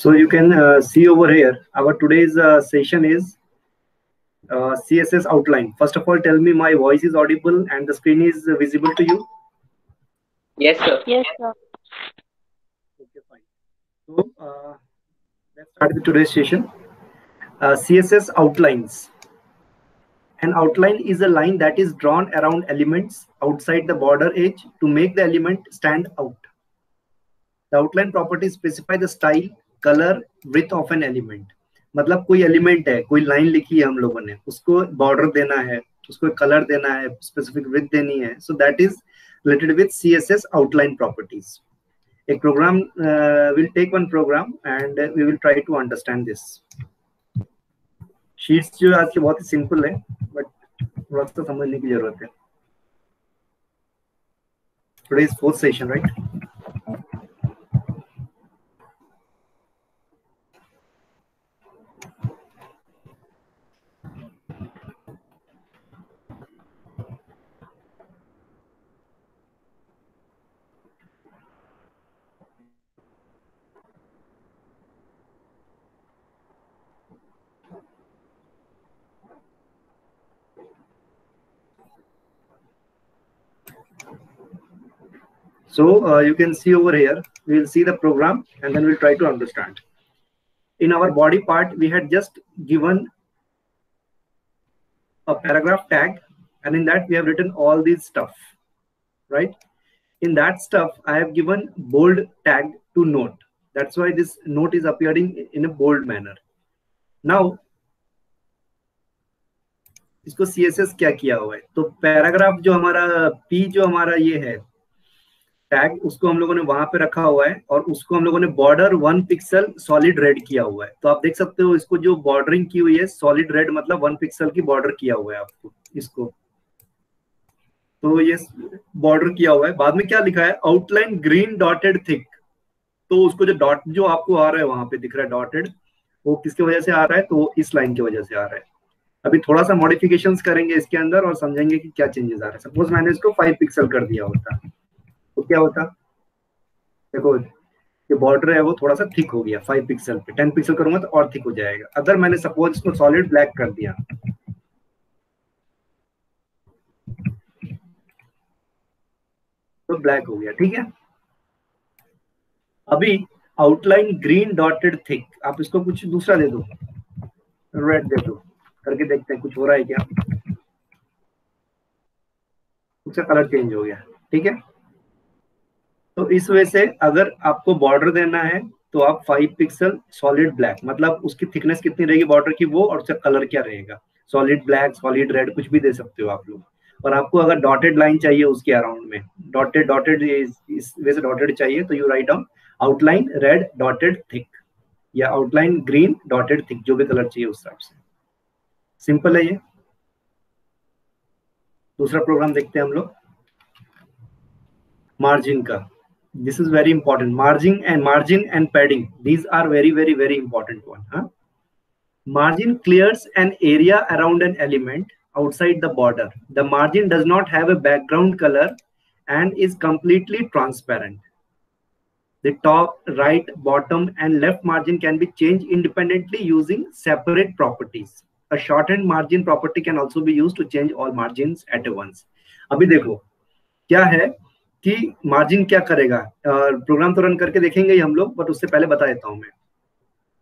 So you can uh, see over here, our today's uh, session is uh, CSS outline. First of all, tell me my voice is audible and the screen is visible to you? Yes, sir. Yes, sir. Okay, fine. So uh, let's start with today's session. Uh, CSS outlines. An outline is a line that is drawn around elements outside the border edge to make the element stand out. The outline properties specify the style, color, with of an element मतलब कोई element है कोई line लिखी है हम लोगों ने उसको बॉर्डर देना है उसको कलर देना है स्पेसिफिक विथ देनी है so that is related with C S S outline properties एक program will take one program and we will try to understand this sheets जो आज के बहुत ही सिंपल है बट थोड़ा सा समझने की ज़रूरत है। Today is fourth session right So uh, you can see over here, we will see the program and then we'll try to understand. In our body part, we had just given a paragraph tag and in that we have written all these stuff, right? In that stuff, I have given bold tag to note. That's why this note is appearing in a bold manner. Now, इसको CSS क्या किया हुआ है तो paragraph जो हमारा P जो हमारा ये है टैग उसको हम लोगों ने वहाँ पे रखा हुआ है और उसको हम लोगों ने border one pixel solid red किया हुआ है। तो आप देख सकते हो इसको जो बॉर्डरिंग की हुई है सॉलिड रेड मतलब वन पिक्सल की बॉर्डर किया हुआ है आपको इसको। तो ये बॉर्डर किया हुआ है। बाद में क्या लिखा है? आउटलाइन ग्रीन डॉटेड थिक तो उसको जो डॉट जो आपको आ रहा है वहाँ पे दिख रहा है डॉटेड वो किसकी वजह से आ रहा है? तो इस लाइन की वजह से आ रहा है। अभी थोड़ा सा मॉडिफिकेशन करेंगे इसके अंदर और समझेंगे कि क्या चेंजेस आ रहे हैं। सपोज़ मैंने इसको फाइव पिक्सल कर दिया होता। तो क्या होता? देखो ये बॉर्डर है वो थोड़ा सा थिक हो गया फाइव पिक्सल पे। टेन पिक्सल करूँगा तो और थिक हो जाएगा। अगर मैंने सपोज़ इसको सॉलिड ब्लैक कर दिया। तो ब्लैक हो गया, ठीक है? अभी आउटलाइन ग्रीन डॉटेड थिक आप इसको कुछ दूसरा दे दो। रेड दे दो। करके देखते हैं, कुछ हो रहा है क्या? उसका कलर चेंज हो गया, ठीक है? तो इस वजह से अगर आपको बॉर्डर देना है तो आप फाइव पिक्सल सॉलिड ब्लैक मतलब उसकी थिकनेस कितनी रहेगी बॉर्डर की वो और उसका कलर क्या रहेगा? सॉलिड ब्लैक सॉलिड रेड कुछ भी दे सकते हो आप लोग। और आपको अगर डॉटेड लाइन चाहिए उसके अराउंड में डॉटेड डॉटेड इस वजह से डॉटेड चाहिए तो you write down outline red dotted thick या आउटलाइन ग्रीन डॉटेड थिक जो भी कलर चाहिए उस हिसाब से। सिंपल है ये। दूसरा प्रोग्राम देखते हैं हम लोग। मार्जिन का। this is very important. Margin and margin and padding. These are very very very important one huh? margin clears an area around an element outside the border. The margin does not have a background color and is completely transparent. The top right bottom and left margin can be changed independently using separate properties. A shortened margin property can also be used to change all margins at once. Abhi dekho kya hai? कि margin क्या करेगा? Programme तो run करके देखेंगे ही हम लोग but उससे पहले बता देता हूँ मैं।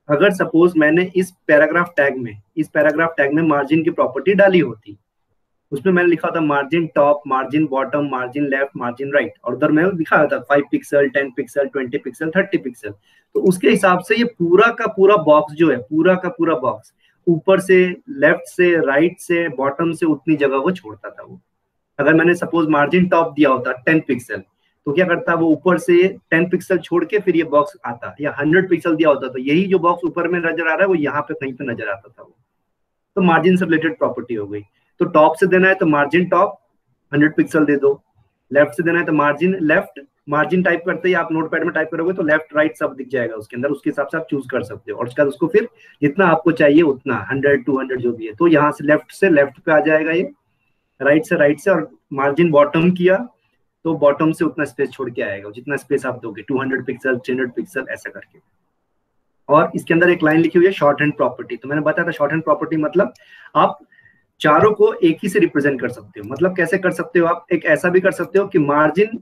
अगर सपोज़ मैंने इस पैराग्राफ टैग में, इस पैराग्राफ टैग में मार्जिन की प्रॉपर्टी डाली होती, उसमें मैंने लिखा था margin top margin bottom margin left margin right और उधर मैं लिखा था five pixel ten pixel twenty pixel thirty pixel तो उसके हिसाब से ये पूरा का पूरा बॉक्स जो है, पूरा का पूरा बॉक्स ऊपर से लेफ़्ट से राइट से बॉटम से उतनी जगह वो छोड़ता था वो। अगर मैंने सपोज़ मार्जिन टॉप दिया होता टेन पिक्सल तो क्या करता वो ऊपर से टेन पिक्सल छोड़ के फिर ये बॉक्स आता, या हंड्रेड पिक्सल दिया होता तो यही जो बॉक्स ऊपर में नज़र आ रहा है, वो यहाँ पे कहीं पे नज़र आता था वो। तो मार्जिन से रिलेटेड प्रॉपर्टी हो गई। तो टॉप से देना है तो मार्जिन टॉप हंड्रेड पिक्सल दे दो। लेफ़्ट से देना है तो मार्जिन लेफ़्ट मार्जिन टाइप करते ही आप नोट पैड में टाइप करोगे तो लेफ़्ट राइट सब दिख जाएगा उसके अंदर, उसके हिसाब से आप चूज़ कर सकते हो। और उसके बाद उसको फिर जितना आपको चाहिए उतना हंड्रेड टू हंड्रेड जो भी है तो यहाँ से लेफ़्ट से लेफ़्ट पे आ जाएगा ये। राइट से राइट से और मार्जिन बॉटम किया तो बॉटम से उतना स्पेस छोड़ के आएगा। जितना स्पेस आप दोगे 200 पिक्सल 300 पिक्सल ऐसा करके। और इसके अंदर एक लाइन लिखी हुई है शॉर्ट हैंड प्रॉपर्टी तो मैंने बताया था शॉर्ट हैंड प्रॉपर्टी मतलब आप चारों को एक ही से रिप्रेजेंट कर सकते हो। मतलब कैसे कर सकते हो आप? एक ऐसा भी कर सकते हो कि margin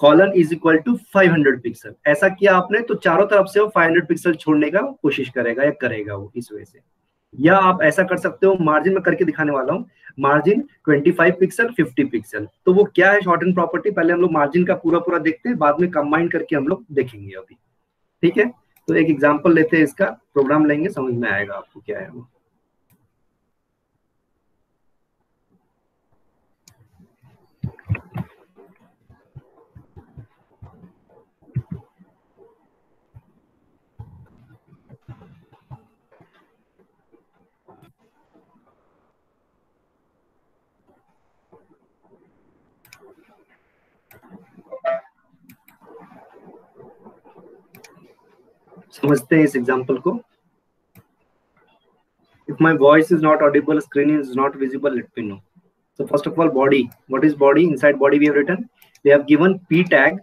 colon is equal to 500 pixel ऐसा किया आपने तो चारों तरफ़ से वो 500 पिक्सल छोड़ने का कोशिश करेगा या करेगा वो इस वजह से। या आप ऐसा कर सकते हो मार्जिन में करके दिखाने वाला हूँ। मार्जिन 25 पिक्सल 50 पिक्सल तो वो क्या है शॉर्ट एंड प्रॉपर्टी पहले हम लोग मार्जिन का पूरा पूरा देखते हैं, बाद में कंबाइन करके हम लोग देखेंगे अभी। ठीक है? तो एक एग्ज़ाम्पल लेते हैं इसका प्रोग्राम लेंगे, समझ में आएगा आपको क्या है वो। समझते हैं इस एग्जांपल को। If my voice is not audible screen is not visible let me know so first of all body what is body inside body we have written we have given P tag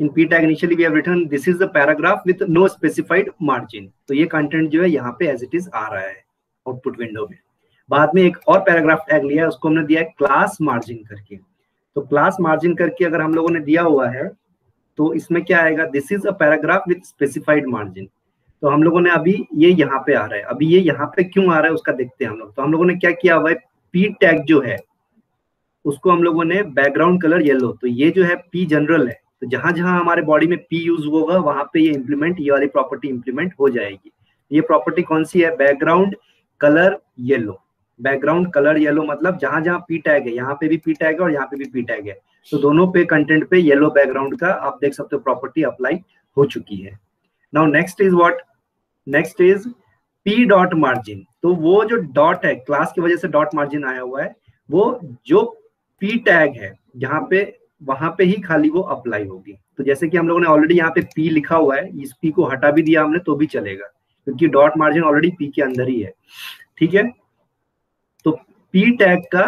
in P tag initially we have written this is the paragraph with no specified margin तो ये content जो है यहाँ पे as it is आ रहा है output window में। बाद में एक और पैराग्राफ टैग लिया उसको हमने दिया है क्लास मार्जिन करके। तो क्लास मार्जिन करके अगर हम लोगों ने दिया हुआ है तो इसमें क्या आएगा? This is a paragraph with specified margin तो हम लोगों ने अभी ये यहाँ पे आ रहा है। अभी ये यहाँ पे क्यों आ रहा है उसका देखते हैं हम लोग। तो हम लोगों ने क्या किया हुआ पी टैग जो है, उसको हम लोगों ने बैकग्राउंड कलर येलो तो ये जो है पी जनरल है। तो जहाँ जहाँ हमारे बॉडी में पी यूज़ होगा, वहाँ पे ये इंप्लीमेंट ये वाली प्रॉपर्टी इंप्लीमेंट हो जाएगी। ये प्रॉपर्टी कौन सी है? Background colour yellow background colour yellow मतलब जहाँ जहाँ पी टैग है, यहाँ पे भी पी टैग है और यहाँ पे भी पी टैग है। तो दोनों पे कंटेंट पे येलो बैकग्राउंड का आप देख सकते हो प्रॉपर्टी अप्लाई हो चुकी है। Now next is what next is P dot margin तो वो जो डॉट है क्लास की वजह से डॉट मार्जिन आया हुआ है, वो जो पी टैग है यहाँ पे, वहाँ पे ही खाली वो अप्लाई होगी। तो जैसे कि हम लोगों ने ऑलरेडी यहाँ पे पी लिखा हुआ है, इस पी को हटा भी दिया हमने तो भी चलेगा, क्योंकि डॉट मार्जिन ऑलरेडी पी के अंदर ही है। ठीक है? पी टैग का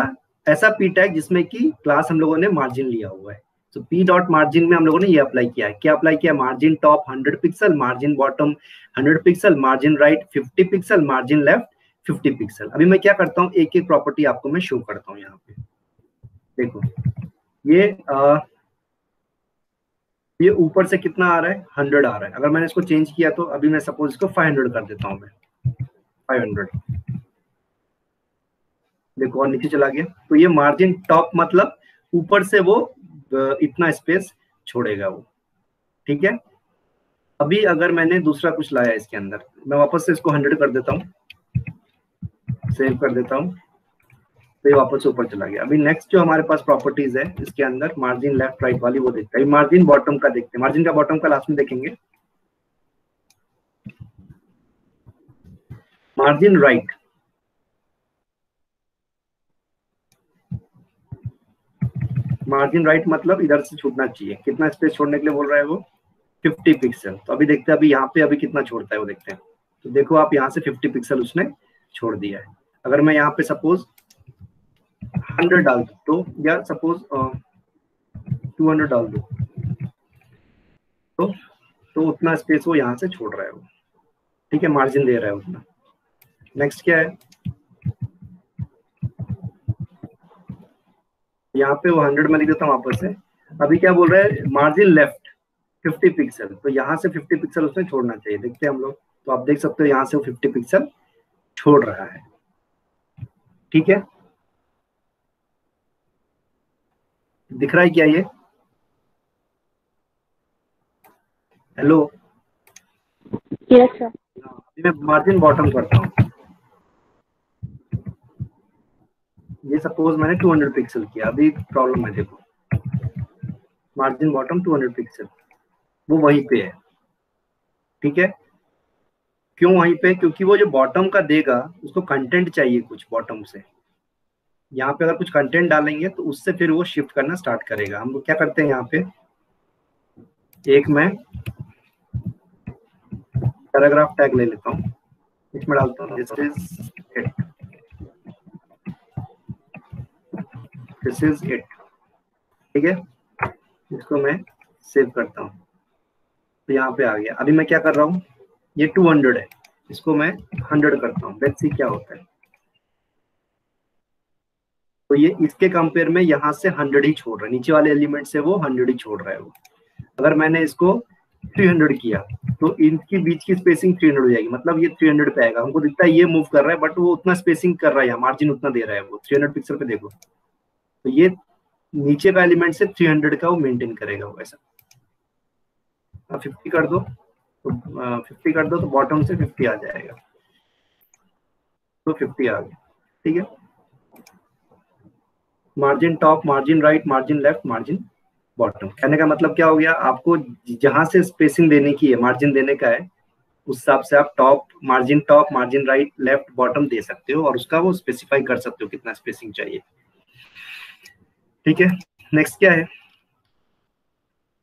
ऐसा पी टैग जिसमें कि क्लास हम लोगों ने मार्जिन लिया हुआ है। तो पी डॉट मार्जिन में हम लोगों ने ये अप्लाई किया है। क्या अप्लाई किया? Margin top 100 pixel margin bottom 100 pixel margin right 50 pixel margin left 50 pixel अभी मैं क्या करता हूँ? एक एक प्रॉपर्टी आपको मैं शो करता हूँ यहाँ पे। देखो ये आ, ये ऊपर से कितना आ रहा है? हंड्रेड आ रहा है। अगर मैंने इसको चेंज किया तो अभी मैं सपोज़ इसको फाइव हंड्रेड कर देता हूँ मैं। फाइव हंड्रेड देखो, और नीचे चला गया। तो ये मार्जिन टॉप मतलब ऊपर से वो इतना स्पेस छोड़ेगा वो। ठीक है? अभी अगर मैंने दूसरा कुछ लाया इसके अंदर, मैं वापस से इसको हंड्रेड कर देता हूँ। सेव कर देता हूँ। तो ये वापस ऊपर चला गया। अभी नेक्स्ट जो हमारे पास प्रॉपर्टीज़ है, इसके अंदर मार्जिन लेफ़्ट राइट वाली वो देखते हैं। मार्जिन बॉटम का देखते हैं। मार्जिन का बॉटम का लास्ट में देखेंगे। मार्जिन राइट मार्जिन राइट मतलब इधर से छूटना चाहिए। कितना स्पेस छोड़ने के लिए बोल रहा है वो? 50 पिक्सल। तो अभी देखते हैं, अभी यहाँ पे अभी कितना छोड़ता है वो देखते हैं। तो देखो आप यहाँ से 50 पिक्सल उसने छोड़ दिया है। अगर मैं यहाँ पे सपोज़ 100 डाल दू तो या सपोज़ टू हंड्रेड डाल दू। तो तो उतना स्पेस वो यहाँ से छोड़ रहा है वो। ठीक है मार्जिन दे रहा है उतना। नेक्स्ट क्या है? यहाँ पे वो हंड्रेड में लिख देता हूँ वापस से। अभी क्या बोल रहा है? मार्जिन लेफ़्ट फिफ्टी पिक्सल तो यहाँ से फिफ्टी पिक्सल उसने छोड़ना चाहिए। देखते हैं हम लोग। तो आप देख सकते हो यहाँ से वो फिफ्टी पिक्सल छोड़ रहा है। ठीक है? दिख रहा है क्या ये? हेलो यस सर अभी मैं मार्जिन बॉटम करता हूँ। ये सपोज़ मैंने 200 पिक्सल किया, अभी प्रॉब्लम है देखो। मार्जिन बॉटम 200 पिक्सल वो वहीं पे है। ठीक है? क्यों वहीं पे? क्योंकि वो जो बॉटम का देगा, उसको कंटेंट चाहिए कुछ बॉटम से। यहाँ पे अगर कुछ कंटेंट डालेंगे तो उससे फिर वो शिफ्ट करना स्टार्ट करेगा। हम क्या करते हैं यहाँ पे? एक मैं पैराग्राफ टैग ले लेता हूँ। इसमें डालता हूँ। दिस इज़ इट ठीक है? इसको मैं सेव करता हूँ। तो यहाँ पे आ गया। अभी मैं क्या कर रहा हूँ? ये 200 है। इसको मैं 100 करता हूँ। लेट्स सी क्या होता है। तो ये इसके कंपेयर में यहाँ से 100 ही छोड़ रहा है। नीचे वाले एलिमेंट से वो 100 ही छोड़ रहा है वो। अगर मैंने इसको 300 किया तो इनकी बीच की स्पेसिंग 300 हो जाएगी। मतलब ये 300 पे आएगा। हमको दिखता है ये मूव कर रहा है बट वो उतना स्पेसिंग कर रहा है। मार्जिन उतना दे रहा है वो। 300 पिक्सल पे देखो। तो ये नीचे का एलिमेंट से 300 का वो मेंटेन करेगा वो ऐसा। फिफ्टी कर दो तो फिफ्टी कर दो तो बॉटम से फिफ्टी आ जाएगा। तो फिफ्टी आ गया, ठीक है? Margin top margin right margin left margin bottom कहने का मतलब क्या हो गया? आपको जहाँ से स्पेसिंग देने की है मार्जिन देने का है, उस हिसाब से आप top margin top margin right left bottom दे सकते हो और उसका वो स्पेसिफाई कर सकते हो कितना स्पेसिंग चाहिए। ठीक है नेक्स्ट क्या है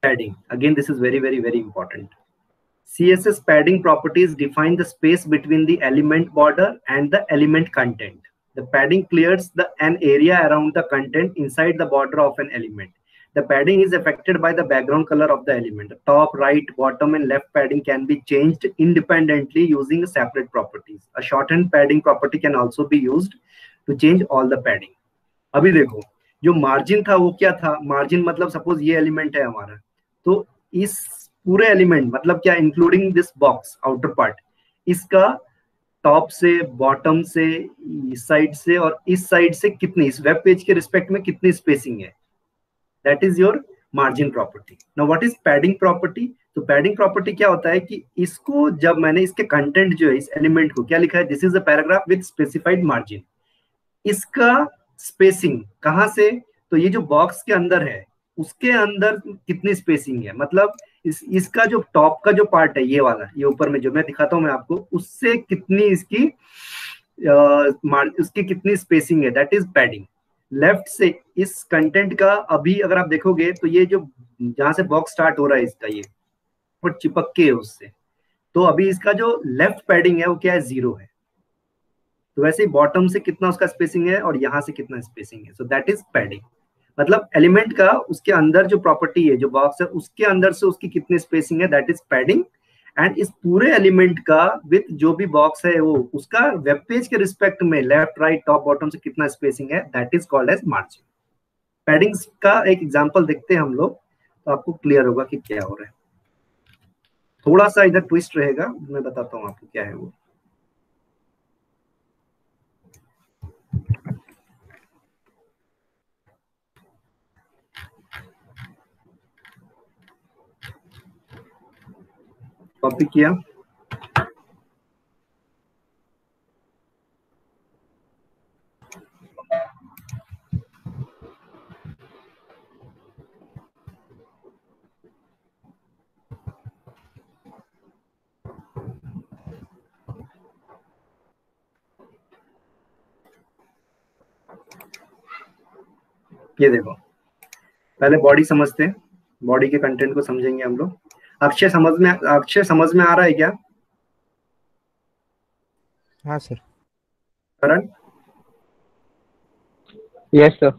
padding again this is very very very important CSS padding properties define the space between the element border and the element content. The padding clears the an area around the content inside the border of an element. The padding is affected by the background color of the element. The top, right, bottom, and left padding can be changed independently using separate properties. A shortened padding property can also be used to change all the padding. अभी देखो जो margin था वो क्या था? Margin मतलब suppose ये element है हमारा। तो इस पूरे एलिमेंट मतलब क्या including this box outer part इसका टॉप से बॉटम से इस साइड से और इस साइड से कितनी, इस वेब पेज के रिस्पेक्ट में कितनी स्पेसिंग है? That is your margin property now what is padding property तो पैडिंग प्रॉपर्टी क्या होता है कि इसको जब मैंने इसके कंटेंट जो है, इस एलिमेंट को क्या लिखा है? This is a paragraph with specified margin इसका स्पेसिंग कहाँ से? तो ये जो बॉक्स के अंदर है उसके अंदर कितनी स्पेसिंग है? मतलब इस इसका जो टॉप का जो पार्ट है ये वाला ये ऊपर में जो मैं दिखाता हूँ मैं आपको उससे कितनी इसकी आ, उसकी कितनी स्पेसिंग है? दैट इज़ पैडिंग लेफ़्ट से इस कंटेंट का अभी अगर आप देखोगे तो ये जो जहाँ से बॉक्स स्टार्ट हो रहा है इसका ये और चिपक के है उससे तो अभी इसका जो लेफ़्ट पैडिंग है वो क्या है? ज़ीरो है। तो वैसे ही बॉटम से कितना उसका स्पेसिंग है और यहाँ से कितना स्पेसिंग है। सो दैट इज़ पैडिंग मतलब एलिमेंट का उसके अंदर जो प्रॉपर्टी है, जो बॉक्स है, उसके अंदर से उसकी कितनी स्पेसिंग है दैट इज़ पैडिंग एंड इस पूरे एलिमेंट का विथ जो भी बॉक्स है वो, उसका वेब पेज के रिस्पेक्ट में लेफ़्ट राइट टॉप बॉटम से कितना स्पेसिंग है that is called as margin padding का एक एग्ज़ाम्पल देखते हैं हम लोग तो आपको क्लियर होगा कि क्या हो रहा है। थोड़ा सा इधर ट्विस्ट रहेगा, मैं बताता हूँ आपको क्या है वो। कॉपी किया ये देखो। पहले बॉडी समझते हैं। बॉडी के कंटेंट को समझेंगे हम लोग। अक्षय समझ में अक्षय समझ में आ रहा है क्या? हाँ sir. Karan? Yes sir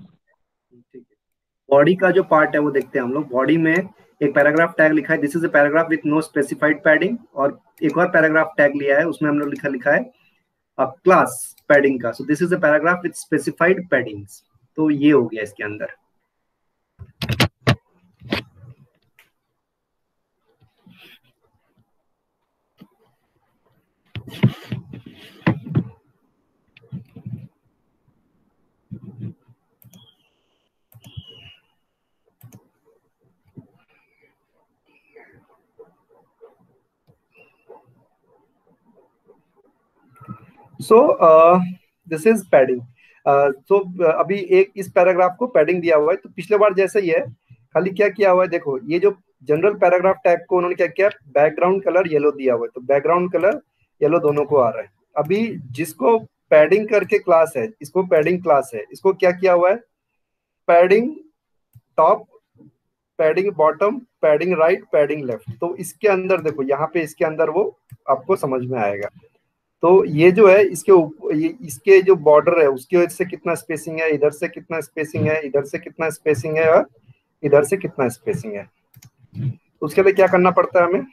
body का जो पार्ट है वो देखते हैं हम लोग। बॉडी में एक पैराग्राफ टैग लिखा है। This is a paragraph with no specified padding और एक और पैराग्राफ टैग लिया है। उसमें हम लोग लिखा लिखा है क्लास पैडिंग का। So this is a paragraph with specified paddings तो ये हो गया इसके अंदर। सो दिस इज़ पैडिंग तो अभी एक इस पैराग्राफ को पैडिंग दिया हुआ है तो पिछले बार जैसे ही है, खाली क्या किया हुआ है, देखो, ये जो जनरल पैराग्राफ टैग को उन्होंने क्या किया बैकग्राउंड कलर येलो दिया हुआ है तो बैकग्राउंड कलर येलो दोनों को आ रहा है। अभी जिसको पैडिंग करके क्लास है, इसको पैडिंग क्लास है, इसको क्या किया हुआ है? Padding top padding bottom padding right padding left तो इसके अंदर देखो, यहाँ पे इसके अंदर वो आपको समझ में आएगा। तो ये जो है इसके ये, इसके जो बॉर्डर है उसकी वजह से कितना स्पेसिंग है इधर से कितना स्पेसिंग है इधर से कितना स्पेसिंग है और इधर से कितना स्पेसिंग है। तो उसके लिए क्या करना पड़ता है हमें?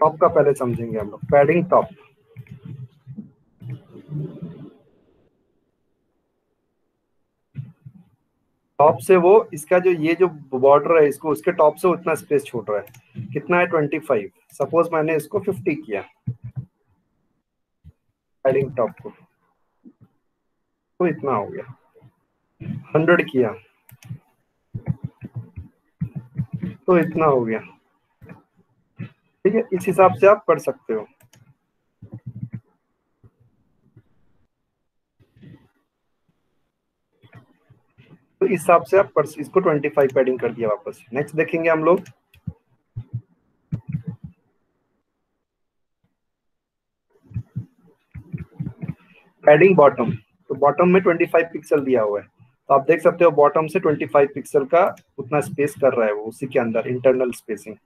टॉप का पहले समझेंगे हम लोग। पैडिंग टॉप टॉप से वो इसका जो ये जो बॉर्डर है इसको, उसके टॉप से उतना स्पेस छूट रहा है। कितना है? ट्वेंटी फाइव सपोज़ मैंने इसको फिफ्टी किया। टॉप को। तो इतना हो गया। हंड्रेड किया। तो इतना हो गया। ठीक है? इस हिसाब से आप कर सकते हो। तो इस हिसाब से आप इसको 25 पैडिंग कर दिया वापस। नेक्स्ट देखेंगे हम लोग। पैडिंग बॉटम तो बॉटम में 25 पिक्सल दिया हुआ है। तो आप देख सकते हो बॉटम से 25 पिक्सल का उतना स्पेस कर रहा है वो, उसी के अंदर इंटरनल स्पेसिंग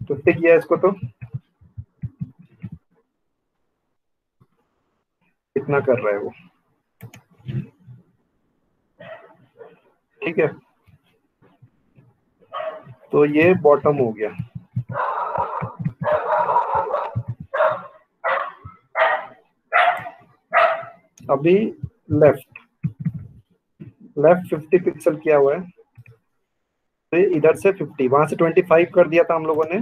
तो फिफ्टी किया इसको तो। कितना कर रहा है वो। ठीक है? तो ये बॉटम हो गया। अभी लेफ़्ट लेफ़्ट 50 पिक्सल किया हुआ है। तो इधर से 50 वहाँ से 25 कर दिया था हम लोगों ने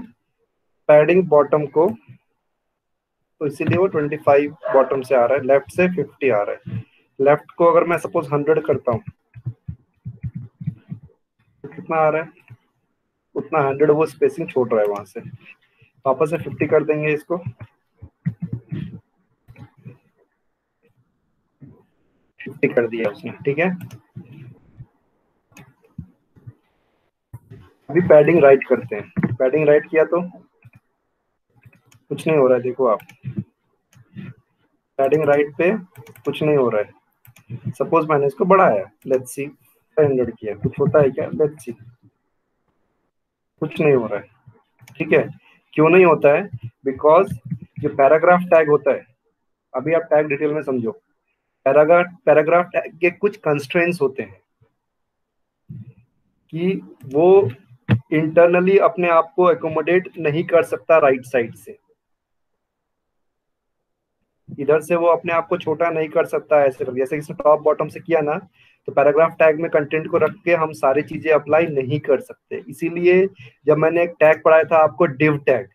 पैडिंग बॉटम को। तो इसीलिए वो 25 बॉटम से आ रहा है। लेफ़्ट से 50 आ रहा है। लेफ़्ट को अगर मैं सपोज़ 100 करता हूँ कितना आ रहा है? उतना 100 वो स्पेसिंग छोड़ रहा है वहाँ से। वापस से 50 कर देंगे इसको। फिफ्टी कर दिया उसने, ठीक है? अभी पैडिंग राइट करते हैं। पैडिंग राइट किया तो कुछ नहीं हो रहा है, देखो आप। पैडिंग राइट पे कुछ नहीं हो रहा है। सपोज़ मैंने इसको बढ़ाया लेट्स सी हंड्रेड किया कुछ होता है क्या? लेट्स सी कुछ नहीं हो रहा है। ठीक है? क्यों नहीं होता है? बिकॉज़ जो पैराग्राफ टैग होता है, अभी आप टैग डिटेल में समझो। पैराग्राफ पैराग्राफ टैग के कुछ कंस्ट्रेंट्स होते हैं। कि वो इंटरनली अपने आप को एकोमोडेट नहीं कर सकता राइट साइड से। इधर से वो अपने आप को छोटा नहीं कर सकता, ऐसे जैसे कि टॉप बॉटम से किया ना तो पैराग्राफ टैग में कंटेंट को रख के हम सारी चीज़ें अप्लाई नहीं कर सकते। इसीलिए जब मैंने एक टैग पढ़ाया था आपको डिव टैग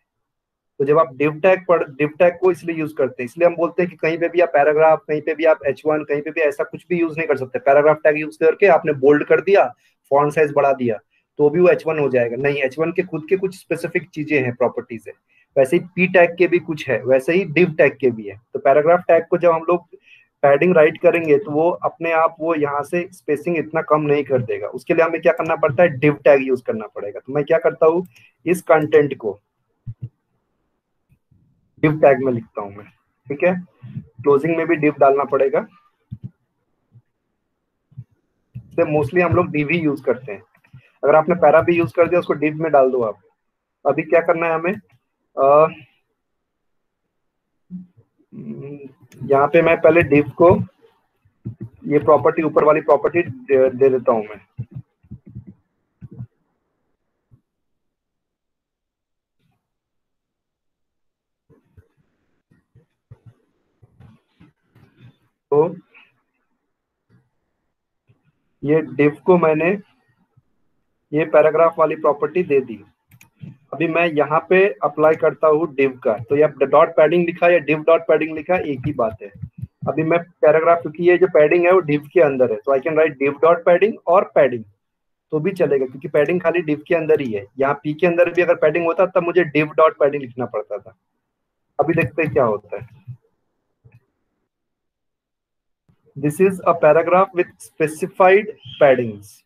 तो जब आप डिव टैग पढ़ डिव टैग को इसलिए यूज़ करते हैं, इसलिए हम बोलते हैं कि कहीं पे भी आप पैराग्राफ कहीं पे भी आप एच वन कहीं पे भी ऐसा कुछ भी यूज़ नहीं कर सकते। पैराग्राफ टैग यूज़ करके आपने बोल्ड कर दिया फॉन्ट साइज़ बढ़ा दिया तो भी वो एच वन हो जाएगा। नहीं एच वन के खुद के कुछ स्पेसिफिक चीज़ें हैं प्रॉपर्टीज़ है। वैसे ही पी टैग के भी कुछ है, वैसे ही डिव टैग के भी है। तो पैराग्राफ टैग को जब हम लोग पैडिंग राइट करेंगे तो वो अपने आप वो यहाँ से स्पेसिंग इतना कम नहीं कर देगा। उसके लिए हमें क्या करना पड़ता है? डिव टैग यूज़ करना पड़ेगा। तो मैं क्या करता हूँ? इस कंटेंट को डिव टैग में लिखता हूँ मैं। ठीक है? क्लोजिंग में भी डिव डालना पड़ेगा। मोस्टली हम लोग डिव ही यूज़ करते हैं। अगर आपने पैरा भी यूज़ कर दिया, उसको डिव में डाल दो आप। अभी क्या करना है हमें? यहाँ पे मैं पहले डिव को ये प्रॉपर्टी ऊपर वाली प्रॉपर्टी दे, दे देता हूँ मैं। तो ये डिव को मैंने ये पैराग्राफ वाली प्रॉपर्टी दे दी। अभी मैं यहाँ पे अप्लाई करता हूँ डिव का। तो ये डॉट पैडिंग लिखा या डिव डॉट पैडिंग लिखा एक ही बात है। अभी मैं पैराग्राफ क्योंकि ये जो पैडिंग है वो डिव के अंदर है तो I can write div dot padding और पैडिंग तो भी चलेगा, क्योंकि पैडिंग खाली डिव के अंदर ही है। यहाँ पी के अंदर भी अगर पैडिंग होता, तब मुझे डिव डॉट पैडिंग लिखना पड़ता था। अभी देखते हैं क्या होता है। This is a paragraph with specified paddings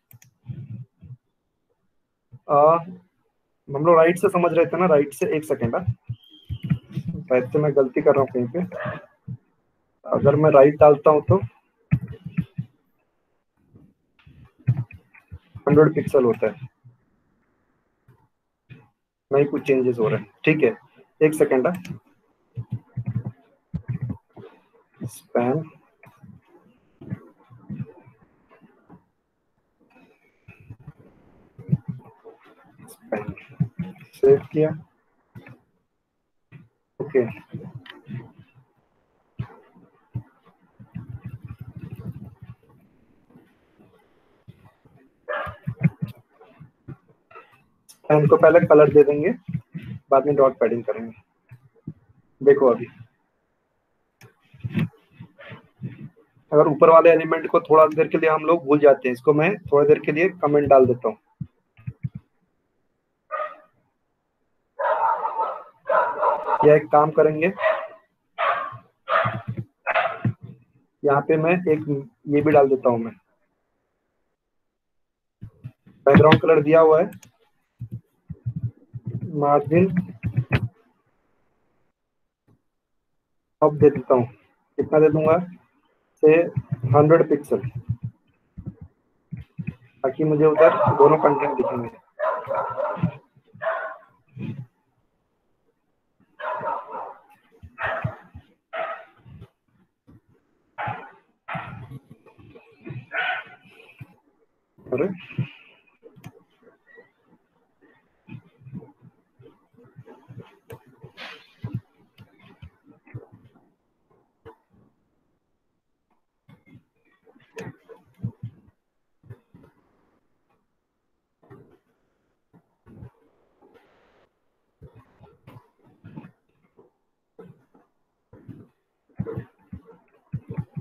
हम लोग राइट से समझ रहे थे ना राइट से एक सेकेंड राइट से मैं गलती कर रहा हूँ कहीं पे। अगर मैं राइट डालता हूँ तो हंड्रेड पिक्सल होता है। नहीं, कुछ चेंजेस हो रहे हैं। ठीक है, एक सेकेंड स्पैन सेव किया। ओके। पेन को पहले कलर दे देंगे, बाद में डॉट पैडिंग करेंगे। देखो अभी। अगर ऊपर वाले एलिमेंट को थोड़ा देर के लिए हम लोग भूल जाते हैं, इसको मैं थोड़ी देर के लिए कमेंट डाल देता हूँ। या एक काम करेंगे। यहाँ पे मैं एक, ये भी डाल देता हूँ मैं। बैकग्राउंड कलर दिया हुआ है। मार्जिन। अब दे देता हूँ। कितना दे दूँगा? से हंड्रेड पिक्सल ताकि मुझे उधर दोनों कंटेंट दिखेंगे अरे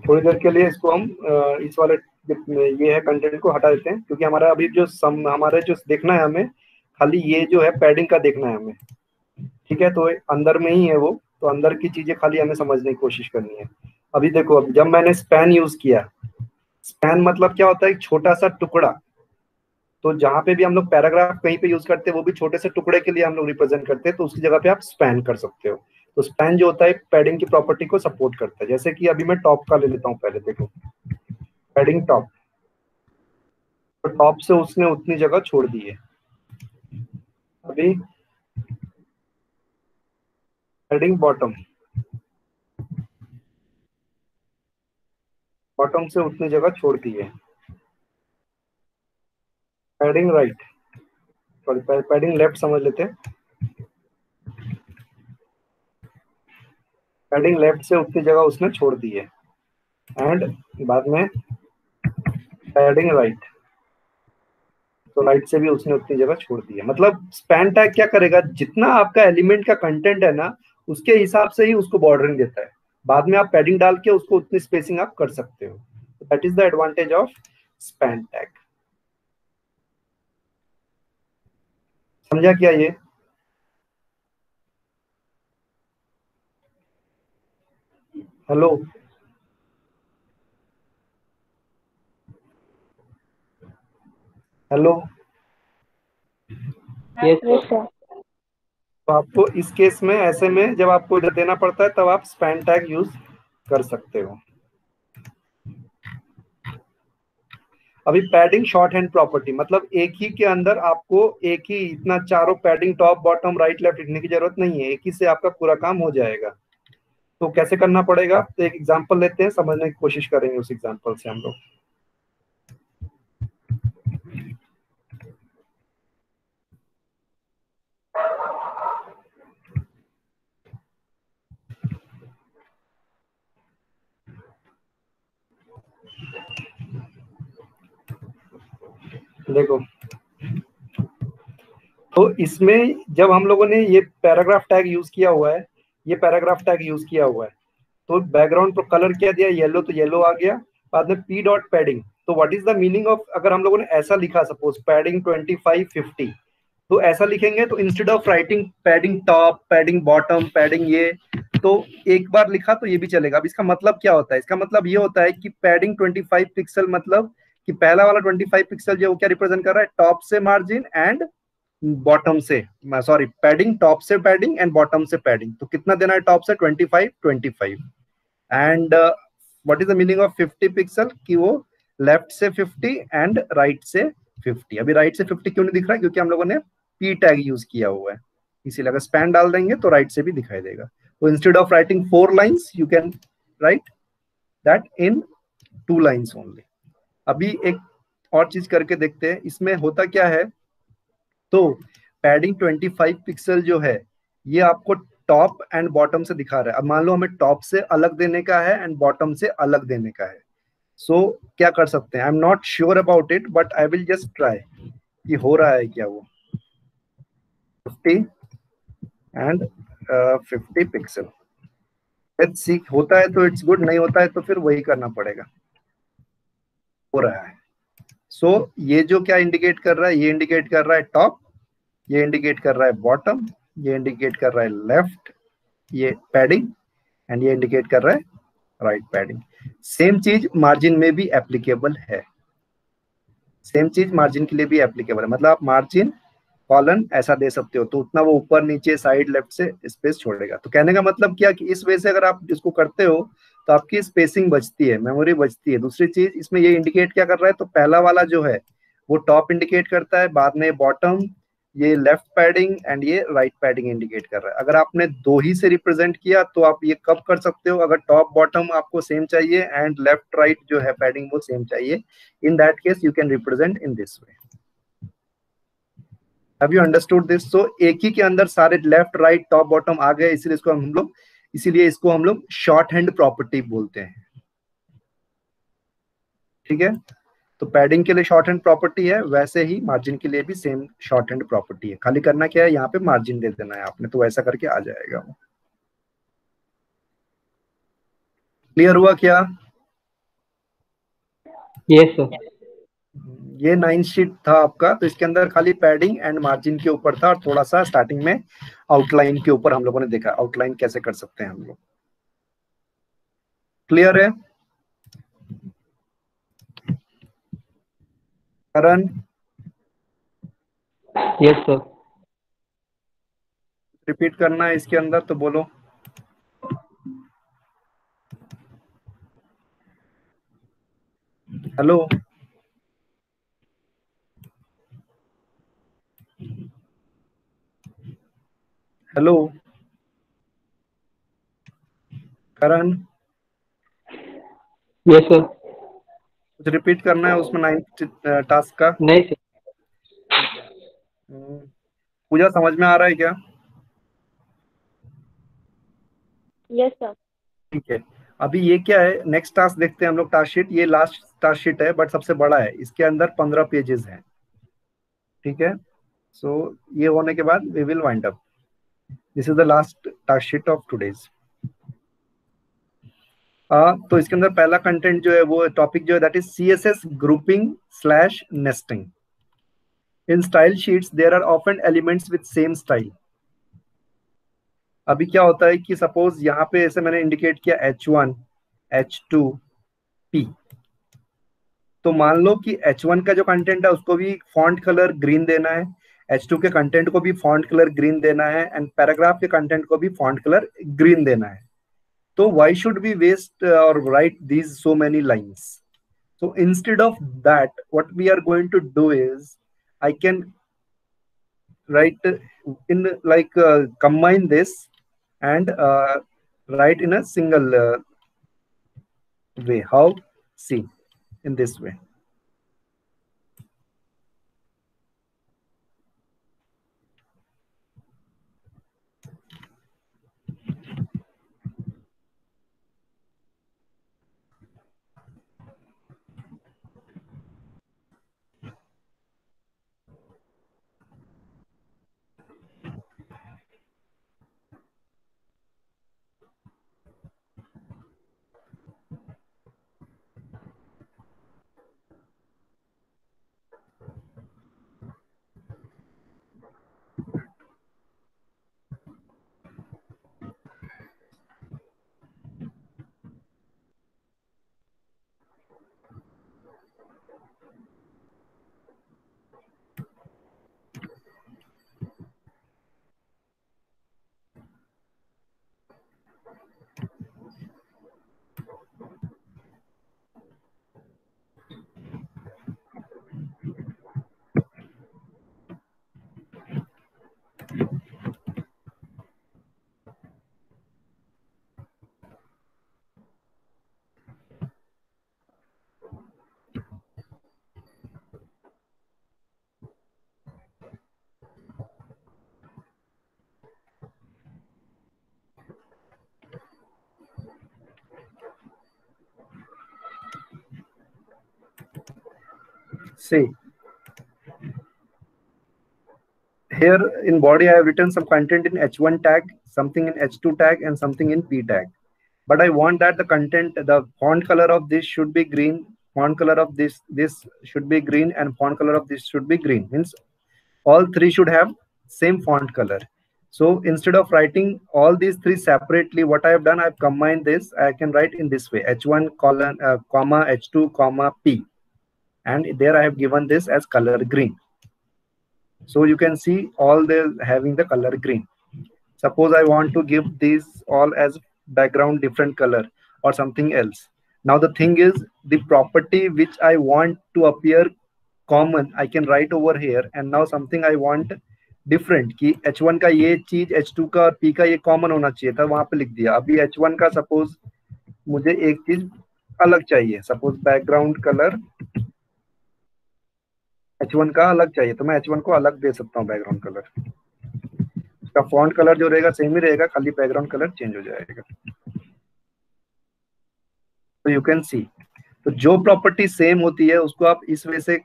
थोड़ी देर के लिए इसको हम इस वाले ये है कंटेंट को हटा देते हैं, क्योंकि हमारा अभी जो सम, हमारे जो देखना है हमें, खाली ये जो है पैडिंग का देखना है हमें। ठीक है तो अंदर में ही है वो तो अंदर की चीज़ें खाली हमें समझने की कोशिश करनी है। अभी देखो, अब जब मैंने स्पैन यूज़ किया स्पैन मतलब क्या होता है, एक छोटा सा टुकड़ा। तो जहाँ पे भी हम लोग पैराग्राफ कहीं पे यूज़ करते हैं, वो भी छोटे से टुकड़े के लिए हम लोग रिप्रेजेंट करते हैं तो उसकी जगह पे आप स्पैन कर सकते हो। तो स्पैन जो होता है पैडिंग की प्रॉपर्टी को सपोर्ट करता है। जैसे कि अभी मैं टॉप का ले लेता हूँ पहले, देखो। पैडिंग टॉप तो टॉप से उसने उतनी जगह छोड़ दी है। अभी पैडिंग बॉटम बॉटम से उतनी जगह छोड़ दी है। Padding right sorry padding left समझ लेते हैं। पैडिंग लेफ़्ट से उतनी जगह उसने छोड़ दी है। एंड बाद में पैडिंग राइट तो राइट से भी उसने उतनी जगह छोड़ दी है। मतलब स्पैन टैग क्या करेगा? जितना आपका एलिमेंट का कंटेंट है ना, उसके हिसाब से ही उसको बॉर्डरिंग देता है। बाद में आप पैडिंग डाल के उसको उतनी स्पेसिंग आप कर सकते हो। That is the advantage of span tag समझा क्या ये? Hello hello. तो आपको इस केस में ऐसे में जब आपको इधर देना पड़ता है तब आप स्पैन टैग यूज़ कर सकते हो। अभी पैडिंग शॉर्ट हैंड प्रॉपर्टी मतलब एक ही के अंदर आपको एक ही इतना चारों padding top bottom right left लिखने की ज़रूरत नहीं है। एक ही से आपका पूरा काम हो जाएगा। तो कैसे करना पड़ेगा? तो एक एग्जांपल लेते हैं समझने की कोशिश करेंगे उस एग्जांपल से हम लोग। देखो। तो इसमें जब हम लोगों ने ये पैराग्राफ टैग यूज़ किया हुआ है, ये पैराग्राफ टैग यूज़ किया हुआ है तो बैकग्राउंड पर कलर क्या दिया? येलो तो येलो आ गया। बाद में पी डॉट पैडिंग तो what is the meaning of अगर हम लोगों ने ऐसा लिखा suppose padding twenty five fifty तो ऐसा लिखेंगे तो instead of writing padding top padding bottom padding ये तो एक बार लिखा तो ये भी चलेगा। अब इसका मतलब क्या होता है? इसका मतलब ये होता है कि पैडिंग 25 पिक्सल मतलब कि पहला वाला 25 पिक्सल जो क्या रिप्रेजेंट कर रहा है? टॉप से मार्जिन एंड बॉटम से सॉरी पैडिंग टॉप से पैडिंग एंड बॉटम से पैडिंग तो कितना देना है टॉप से? 25 25 and what is the meaning of 50 pixel कि वो लेफ़्ट से 50 एंड राइट से 50 अभी राइट से 50 क्यों नहीं दिख रहा? है क्योंकि हम लोगों ने पी टैग यूज़ किया हुआ है। इसीलिए अगर स्पैन डाल देंगे तो राइट से भी दिखाई देगा। तो instead of writing four lines you can write that in two lines only अभी एक और चीज़ करके देखते हैं। इसमें होता क्या है? तो पैडिंग 25 पिक्सल जो है ये आपको टॉप एंड बॉटम से दिखा रहा है। अब मान लो हमें टॉप से अलग देने का है एंड बॉटम से अलग देने का है। सो so, क्या कर सकते हैं? I am not sure about it but I will just try कि हो रहा है क्या वो? 50 एंड फिफ्टी पिक्सल होता है तो इट्स गुड नहीं होता है तो फिर वही करना पड़ेगा। हो रहा है। सो so, ये जो क्या इंडिकेट कर रहा है ये इंडिकेट कर रहा है टॉप ये इंडिकेट कर रहा है बॉटम ये इंडिकेट कर रहा है लेफ़्ट ये पैडिंग एंड ये इंडिकेट कर रहा है राइट पैडिंग सेम चीज़ मार्जिन में भी एप्लीकेबल है। सेम चीज़ मार्जिन के लिए भी एप्लीकेबल है। मतलब आप मार्जिन कॉलन ऐसा दे सकते हो तो उतना वो ऊपर नीचे साइड लेफ़्ट से स्पेस छोड़ेगा। तो कहने का मतलब क्या कि इस वजह से अगर आप इसको करते हो तो आपकी स्पेसिंग बचती है मेमोरी बचती है। दूसरी चीज़, इसमें ये इंडिकेट क्या कर रहा है? तो पहला वाला जो है, वो टॉप इंडिकेट करता है, बाद में बॉटम ये लेफ़्ट पैडिंग एंड ये राइट पैडिंग इंडिकेट कर रहा है। अगर आपने दो ही से रिप्रेजेंट किया तो आप ये कब कर सकते हो? अगर टॉप बॉटम आपको सेम चाहिए एंड लेफ़्ट राइट जो है पैडिंग वो सेम चाहिए। In that case you can represent in this way have you understood this so एक ही के अंदर सारे लेफ़्ट राइट टॉप बॉटम आ गए, इसलिए इसको हम लोग इसीलिए इसको हम लोग शॉर्ट हैंड प्रॉपर्टी बोलते हैं। ठीक है? तो पैडिंग के लिए शॉर्ट हैंड प्रॉपर्टी है वैसे ही मार्जिन के लिए भी सेम शॉर्ट हैंड प्रॉपर्टी है। खाली करना क्या है? यहाँ पे मार्जिन दे देना है आपने तो वैसा करके आ जाएगा वो। क्लियर हुआ क्या? यस yes, सर ये नाइन शीट था आपका तो इसके अंदर खाली पैडिंग एंड मार्जिन के ऊपर था और थोड़ा सा स्टार्टिंग में आउटलाइन के ऊपर हम लोगों ने देखा आउटलाइन कैसे कर सकते हैं हम लोग। क्लियर है? करण यस सर रिपीट करना है इसके अंदर तो बोलो। Hello hello. Karan? Yes sir कुछ रिपीट करना है उसमें नाइन्थ टास्क का? नहीं सर हम्म, पूजा समझ में आ रहा है क्या? यस सर ठीक है। अभी ये क्या है? नेक्स्ट टास्क देखते हैं हम लोग टास्क शीट ये लास्ट टास्क शीट है बट सबसे बड़ा है। इसके अंदर पंद्रह पेजेस हैं। ठीक है? सो so, ये होने के बाद we will wind up this is the last task sheet of today's तो इसके अंदर पहला कंटेंट जो है, वो टॉपिक जो है that is C S S grouping slash nesting in style sheets there are often elements with same style अभी क्या होता है कि सपोज़ यहाँ पे ऐसे मैंने इंडिकेट किया H one H two P तो मान लो कि एच वन का जो कंटेंट है, उसको भी फॉन्ट कलर ग्रीन देना है एच टू के कंटेंट को भी फॉन्ट कलर ग्रीन देना है एंड पैराग्राफ के कंटेंट को भी फॉन्ट कलर ग्रीन देना है तो वाई शुड बी वेस्ट और write these so many lines so instead of that what we are going to do is i can write in like uh, combine this and uh, write in a single uh, way how see in this way see here in body I have written some content in H1 tag, something in H2 tag, and something in P tag. But I want that the content, the font color of this should be green, font color of this this should be green, and font color of this should be green. Means all three should have same font color. So instead of writing all these three separately, what I have done, I've combined this. I can write in this way: H1 colon uh, comma H2 comma P, and there I have given this as color green so you can see all the having the color green suppose i want to give these all as background different color or something else now the thing is the property which i want to appear common i can write over here and now something i want different कि H1 का ये चीज H2 का और P का ये common होना चाहिए था वहां पे लिख दिया अभी H1 का सपोज मुझे एक चीज अलग चाहिए सपोज बैकग्राउंड कलर H1 का अलग चाहिए तो मैं H1 को अलग दे सकता हूँ बैकग्राउंड कलर उसका फॉन्ट कलर जो रहेगा सेम ही रहेगा, खाली बैकग्राउंड कलर चेंज हो जाएगा। तो यू कैन सी तो जो प्रॉपर्टी सेम होती है, उसको आप इस वे से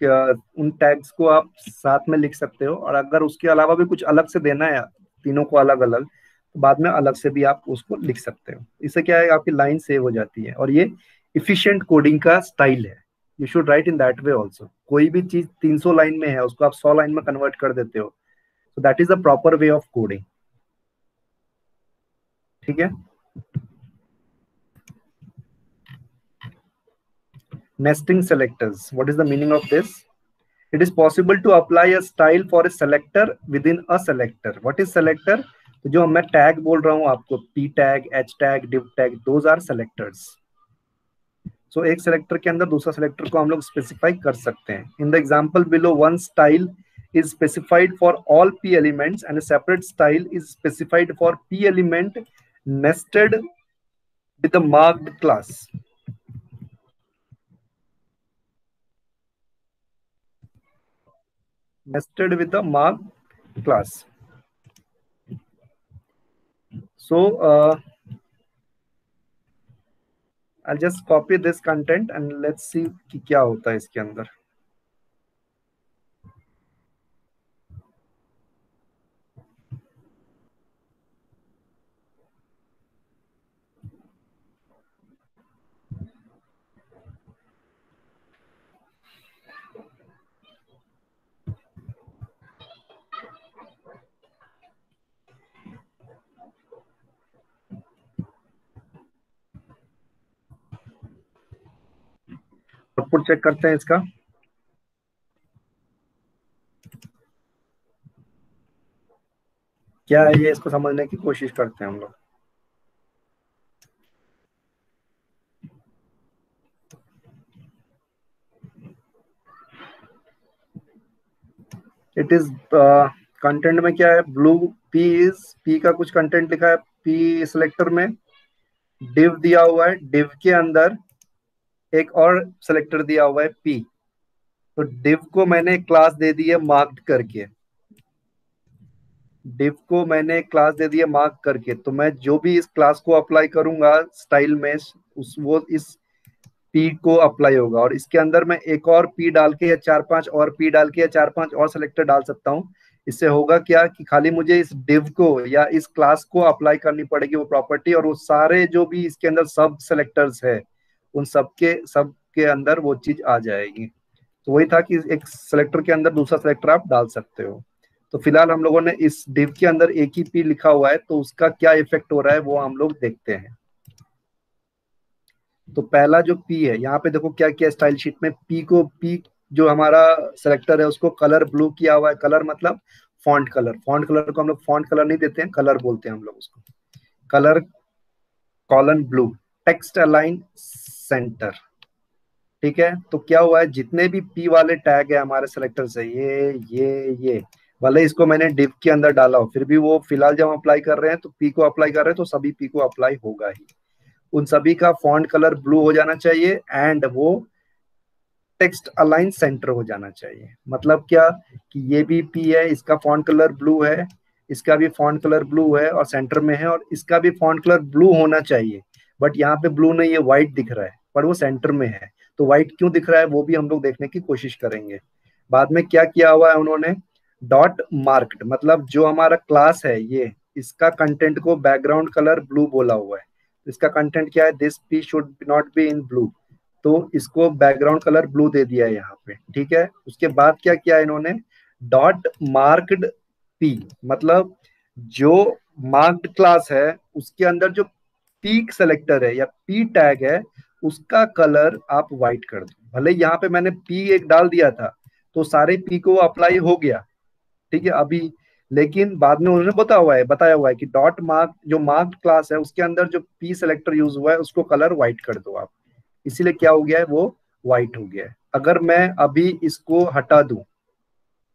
उन टैग्स को आप साथ में लिख सकते हो। और अगर उसके अलावा भी कुछ अलग से देना है, तीनों को अलग अलग तो बाद में अलग से भी आप उसको लिख सकते हो। इससे क्या है, आपकी लाइन सेव हो जाती है। और ये इफिशियंट कोडिंग का स्टाइल है। You should write in that way also कोई भी चीज़ 300 लाइन में है उसको आप 100 लाइन में कन्वर्ट कर देते हो so that is the proper way of coding ठीक है nesting selectors what is the meaning of this it is possible to apply a style for a selector within a selector what is selector तो जो मैं tag बोल रहा हूँ आपको p tag h tag div tag those are selectors सो एक selector के अंदर दूसरा सिलेक्टर को हम लोग स्पेसिफाई कर सकते हैं। In the example below one style is specified for all P element and separate style is specified for P element nested with marked class nested with the mark class. So uh, I'll just copy this content and let's see कि क्या होता है इसके अंदर output check करते हैं इसका। क्या है ये? इसको समझने की कोशिश करते हैं हम लोग। इट इज़ कंटेंट में क्या है? ब्लू पी इज़ पी का कुछ कंटेंट लिखा है। पी सिलेक्टर में डिव दिया हुआ है। डिव के अंदर एक और सेलेक्टर दिया हुआ है पी तो डिव को मैंने क्लास दे दी है मार्क्ड करके। डिव को मैंने क्लास दे दी है मार्क करके। तो मैं जो भी इस क्लास को अप्लाई करूँगा स्टाइल में, उस, वो इस पी को अप्लाई होगा। और इसके अंदर मैं एक और पी डाल के या चार पाँच और पी डाल के या चार पाँच और सेलेक्टर डाल सकता हूँ। इससे होगा क्या कि खाली मुझे इस डिव को या इस क्लास को अप्लाई करनी पड़ेगी वो प्रॉपर्टी और वो सारे जो भी इसके अंदर सब सेलेक्टर्स है उन सबके सब के अंदर वो चीज़ आ जाएगी। तो वही था कि एक सेलेक्टर के अंदर दूसरा सेलेक्टर आप डाल सकते हो। तो फ़िलहाल हम लोगों ने इस डिव के अंदर एक ही पी लिखा हुआ है तो उसका क्या इफ़ेक्ट हो रहा है वो हम लोग देखते हैं। तो पहला जो पी है, यहाँ पे देखो क्या किया स्टाइल शीट में। पी को पी जो हमारा सेलेक्टर है, उसको कलर ब्लू किया हुआ है। कलर मतलब फॉन्ट कलर फॉन्ट कलर को हम लोग फॉन्ट कलर नहीं देते हैं कलर बोलते हैं हम लोग उसको। Colour colon blue text align centre ठीक है? तो क्या हुआ है? जितने भी पी वाले टैग है हमारे सेलेक्टर से, ये ये ये, भले इसको मैंने डिप के अंदर डाला हो, फिर भी वो फ़िलहाल जब अप्लाई कर रहे हैं तो पी को अप्लाई कर रहे हैं तो सभी पी को अप्लाई होगा ही। उन सभी का फॉन्ट कलर ब्लू हो जाना चाहिए एंड वो टेक्स्ट अलाइन सेंटर हो जाना चाहिए। मतलब क्या? कि ये भी पी है, इसका फॉन्ट कलर ब्लू है, इसका भी फॉन्ट कलर ब्लू है और सेंटर में है और इसका भी फॉन्ट कलर ब्लू होना चाहिए। बट यहाँ पे ब्लू नहीं है व्हाइट दिख रहा है। पर वो सेंटर में है। तो व्हाइट क्यों दिख रहा है, वो भी हम लोग देखने की कोशिश करेंगे। बाद में क्या किया हुआ है उन्होंने? डॉट मार्क्ड मतलब जो हमारा क्लास है ये, इसका कंटेंट को बैकग्राउंड कलर ब्लू बोला हुआ है। इसका कंटेंट क्या है? This P should not be in blue तो इसको बैकग्राउंड कलर ब्लू दे दिया है यहाँ पे, ठीक है? उसके बाद क्या किया इन्होंने? डॉट मार्क्ड पी मतलब जो मार्क्ड क्लास है, उसके अंदर जो पीक सेलेक्टर है या पी टैग है उसका कलर आप व्हाइट कर दो। भले यहाँ पे मैंने पी एक डाल दिया था तो सारे पी को अप्लाई हो गया। ठीक है, अभी, लेकिन बाद में उन्होंने बताया हुआ है, बताया हुआ है कि डॉट मार्क जो मार्क क्लास है, उसके अंदर जो पी सेलेक्टर यूज़ हुआ है, उसको कलर व्हाइट कर दो आप। इसीलिए क्या हो गया है, वो व्हाइट हो गया है। अगर मैं अभी इसको हटा दू,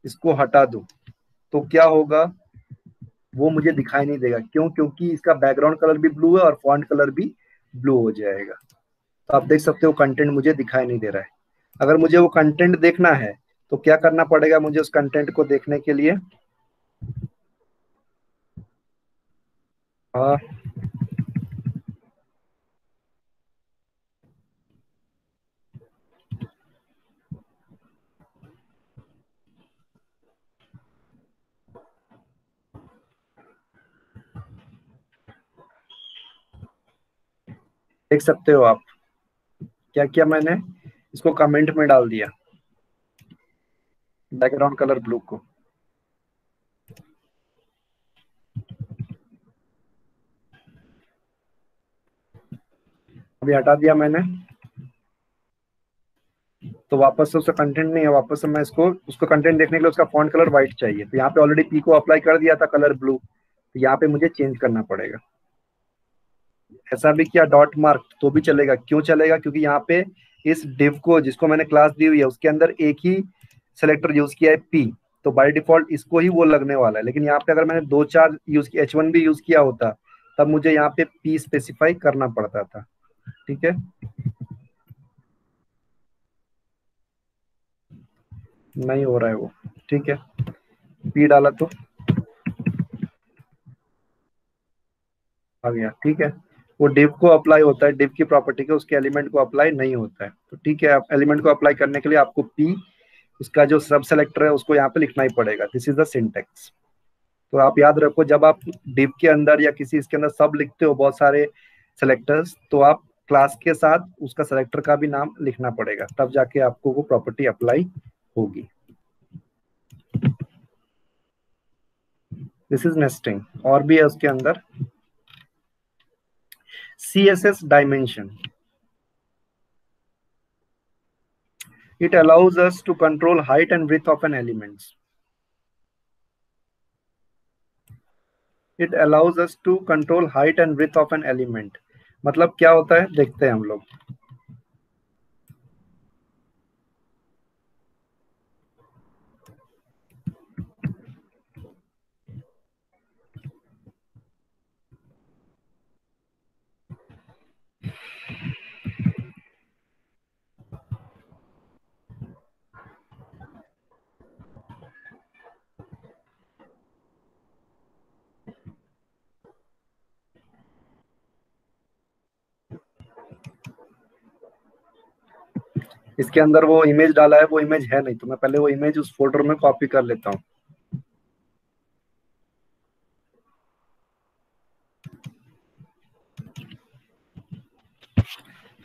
इसको हटा दू तो क्या होगा? वो मुझे दिखाई नहीं देगा। क्यों? क्योंकि इसका बैकग्राउंड कलर भी ब्लू है और फॉन्ट कलर भी ब्लू हो जाएगा। तो आप देख सकते हो कंटेंट मुझे दिखाई नहीं दे रहा है। अगर मुझे वो कंटेंट देखना है तो क्या करना पड़ेगा मुझे उस कंटेंट को देखने के लिए? आ, देख सकते हो आप। क्या किया मैंने? इसको कमेंट में डाल दिया। बैकग्राउंड कलर ब्लू को। अभी हटा दिया मैंने। तो वापस से उसका कंटेंट नहीं है, वापस से मैं इसको, उसको कंटेंट देखने के लिए उसका फॉन्ट कलर व्हाइट चाहिए। तो यहाँ पे ऑलरेडी पी को अप्लाई कर दिया था कलर ब्लू तो यहाँ पे मुझे चेंज करना पड़ेगा। ऐसा भी किया डॉट मार्क तो भी चलेगा। क्यों चलेगा? क्योंकि यहाँ पे इस डिव को जिसको मैंने क्लास दी हुई है, उसके अंदर एक ही सेलेक्टर यूज़ किया है पी तो बाय डिफ़ॉल्ट इसको ही वो लगने वाला है। लेकिन यहाँ पे अगर मैंने दो चार यूज़ किया एच वन भी यूज़ किया होता, तब मुझे यहाँ पे पी स्पेसिफाई करना पड़ता था। ठीक है? नहीं हो रहा है वो। ठीक है? पी डाला तो। आ गया। ठीक है? वो डिव को अप्लाई होता है डिव की प्रॉपर्टी के उसके एलिमेंट को अप्लाई नहीं होता है। तो ठीक है एलिमेंट को अप्लाई करने के लिए आपको पी उसका जो सब सेलेक्टर है, उसको यहाँ पे लिखना ही पड़ेगा। दिस इज़ द सिंटेक्स तो आप याद रखो, जब आप डिव के अंदर या किसी इसके अंदर सब लिखते हो बहुत सारे सेलेक्टर्स तो आप क्लास के साथ उसका सेलेक्टर का भी नाम लिखना पड़ेगा। तब जाके आपको वो प्रॉपर्टी अप्लाई होगी। दिस इज़ नेस्टिंग और भी है उसके अंदर। CSS dimension. It allows us to control height and width of an element. It allows us to control height and width of an element. मतलब क्या होता है देखते हैं हम लोग इसके अंदर वो इमेज डाला है वो इमेज है नहीं तो मैं पहले वो इमेज उस फोल्डर में कॉपी कर लेता हूँ।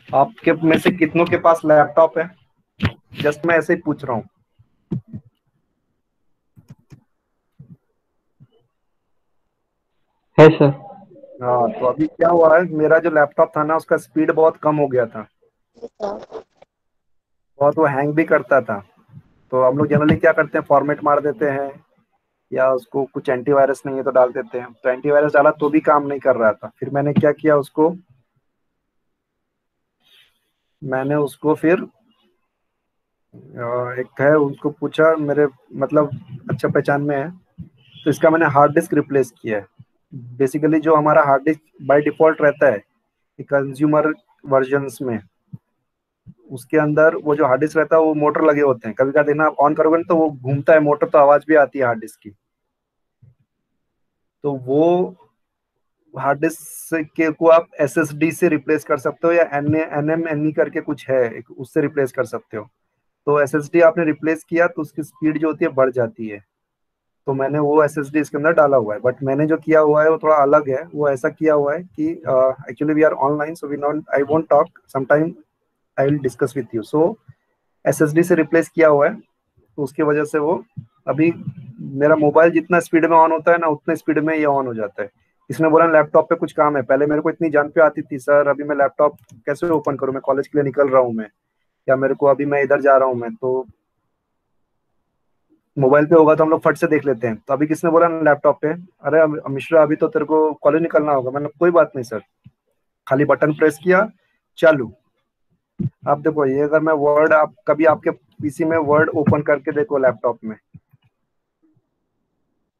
आपके में से कितनों के पास लैपटॉप है? जस्ट मैं ऐसे ही पूछ रहा हूँ। है सर। हाँ तो अभी क्या हुआ है मेरा जो लैपटॉप था ना उसका स्पीड बहुत कम हो गया था। बहुत वो हैंग भी करता था। तो हम लोग जनरली क्या करते हैं फॉर्मेट मार देते हैं, या उसको कुछ एंटीवायरस नहीं है तो डाल देते हैं। तो एंटीवायरस डाला तो भी काम नहीं कर रहा था। फिर मैंने क्या किया उसको? मैंने उसको फिर एक है, उसको पूछा, मेरे मतलब अच्छा पहचान में है। तो इसका मैंने हार्ड डिस्क रिप्लेस किया है। बेसिकली जो हमारा हार्ड डिस्क बाय डिफ़ॉल्ट रहता है कंज्यूमर वर्जन में उसके अंदर वो जो हार्ड डिस्क रहता है, वो मोटर लगे होते हैं। कभी कभी देखना आप ऑन करोगे तो वो घूमता है मोटर तो आवाज़ भी आती है हार्ड डिस्क की। तो वो हार्ड डिस्क के को आप एसएसडी से रिप्लेस कर सकते हो या एन एन एम एन करके कुछ है उससे रिप्लेस कर सकते हो। तो एस एस डी आपने रिप्लेस किया तो उसकी स्पीड जो होती है, बढ़ जाती है। तो मैंने वो एस इसके अंदर डाला हुआ है। बट मैंने जो किया हुआ है, वो थोड़ा अलग है। वो ऐसा किया हुआ है कि actually we are online so we not I won't talk sometime I will discuss with you so S से रिप्लेस किया हुआ है तो उसकी वजह से वो अभी मेरा मोबाइल जितना स्पीड में ऑन होता है ना, उतने स्पीड में ये ऑन हो जाता है। इसने बोला, लैपटॉप पे कुछ काम है। पहले मेरे को इतनी जान पे आती थी, सर, अभी मैं लैपटॉप कैसे ओपन करूँ? मैं कॉलेज के लिए निकल रहा हूँ मैं। या मेरे को अभी मैं इधर जा रहा हूँ मैं। तो मोबाइल पे होगा तो हम लोग फट से देख लेते हैं। तो अभी किसने बोला लैपटॉप पे, अरे मिश्रा अभी तो तेरे को कॉलेज निकलना होगा। मैंने कोई बात नहीं, सर। खाली बटन प्रेस किया, चालू। आप देखो ये अगर मैं वर्ड आप, कभी आपके पीसी में वर्ड ओपन करके देखो लैपटॉप में।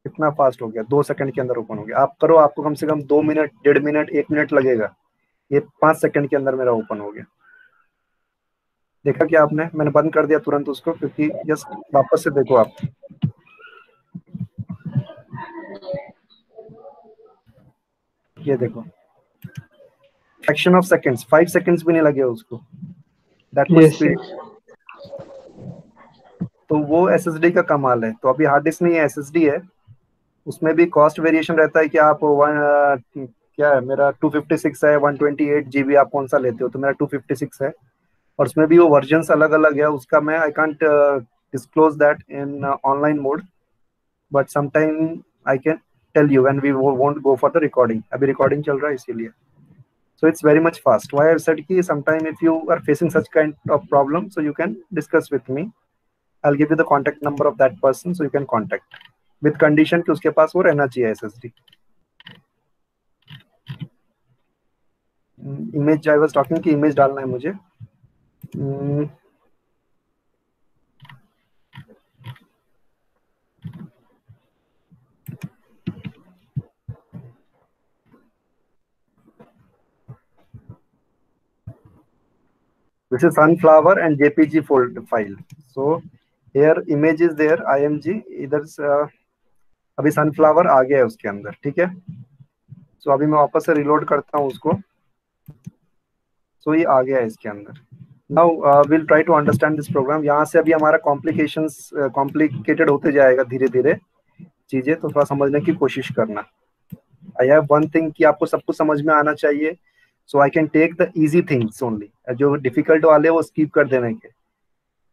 कितना फास्ट हो गया, दो सेकंड के अंदर ओपन हो गया। आप करो, आपको कम से कम दो मिनट डेढ़ मिनट एक मिनट लगेगा। ये पाँच सेकंड के अंदर मेरा ओपन हो गया। देखा क्या आपने? मैंने बंद कर दिया तुरंत उसको, क्योंकि जस्ट वापस से देखो आप। ये देखो। Fraction of seconds five seconds भी नहीं लगे उसको। दैट मच स्पीड तो वो एसएसडी का कमाल है। तो अभी हार्ड डिस्क नहीं है एसएसडी है। उसमें भी कॉस्ट वेरिएशन रहता है कि आप वन क्या है मेरा 256 है 128 जीबी आप कौन सा लेते हो? तो मेरा 256 है। और उसमें भी वो वर्जन अलग अलग है। उसका मैं I can't disclose that in online mode but sometime I can tell you when we won't go for the recording अभी रिकॉर्डिंग चल रहा है इसीलिए। So it's very much fast why i said ki sometime if you are facing such kind of problem so you can discuss with me i'll give you the contact number of that person so you can contact with condition ki uske paas wo rehna chahiye ssd image I was talking कि image डालना है मुझे Hmm. This is sunflower and JPG fold file. So here image is there, IMG. इधर uh, अभी sunflower आ गया है उसके अंदर ठीक है? सो so, अभी मैं वापस से रिलोड करता हूँ उसको। सो so, ये आ गया है इसके अंदर। Now will try to understand this program यहाँ से अभी हमारा कॉम्प्लिकेशंस कॉम्प्लिकेटेड uh, होते जाएगा धीरे धीरे चीज़ें तो थोड़ा समझने की कोशिश करना। आई हैव वन थिंग कि आपको सब कुछ समझ में आना चाहिए। So I can take the easy things only जो डिफ़िकल्ट वाले वो स्कीप कर देने के।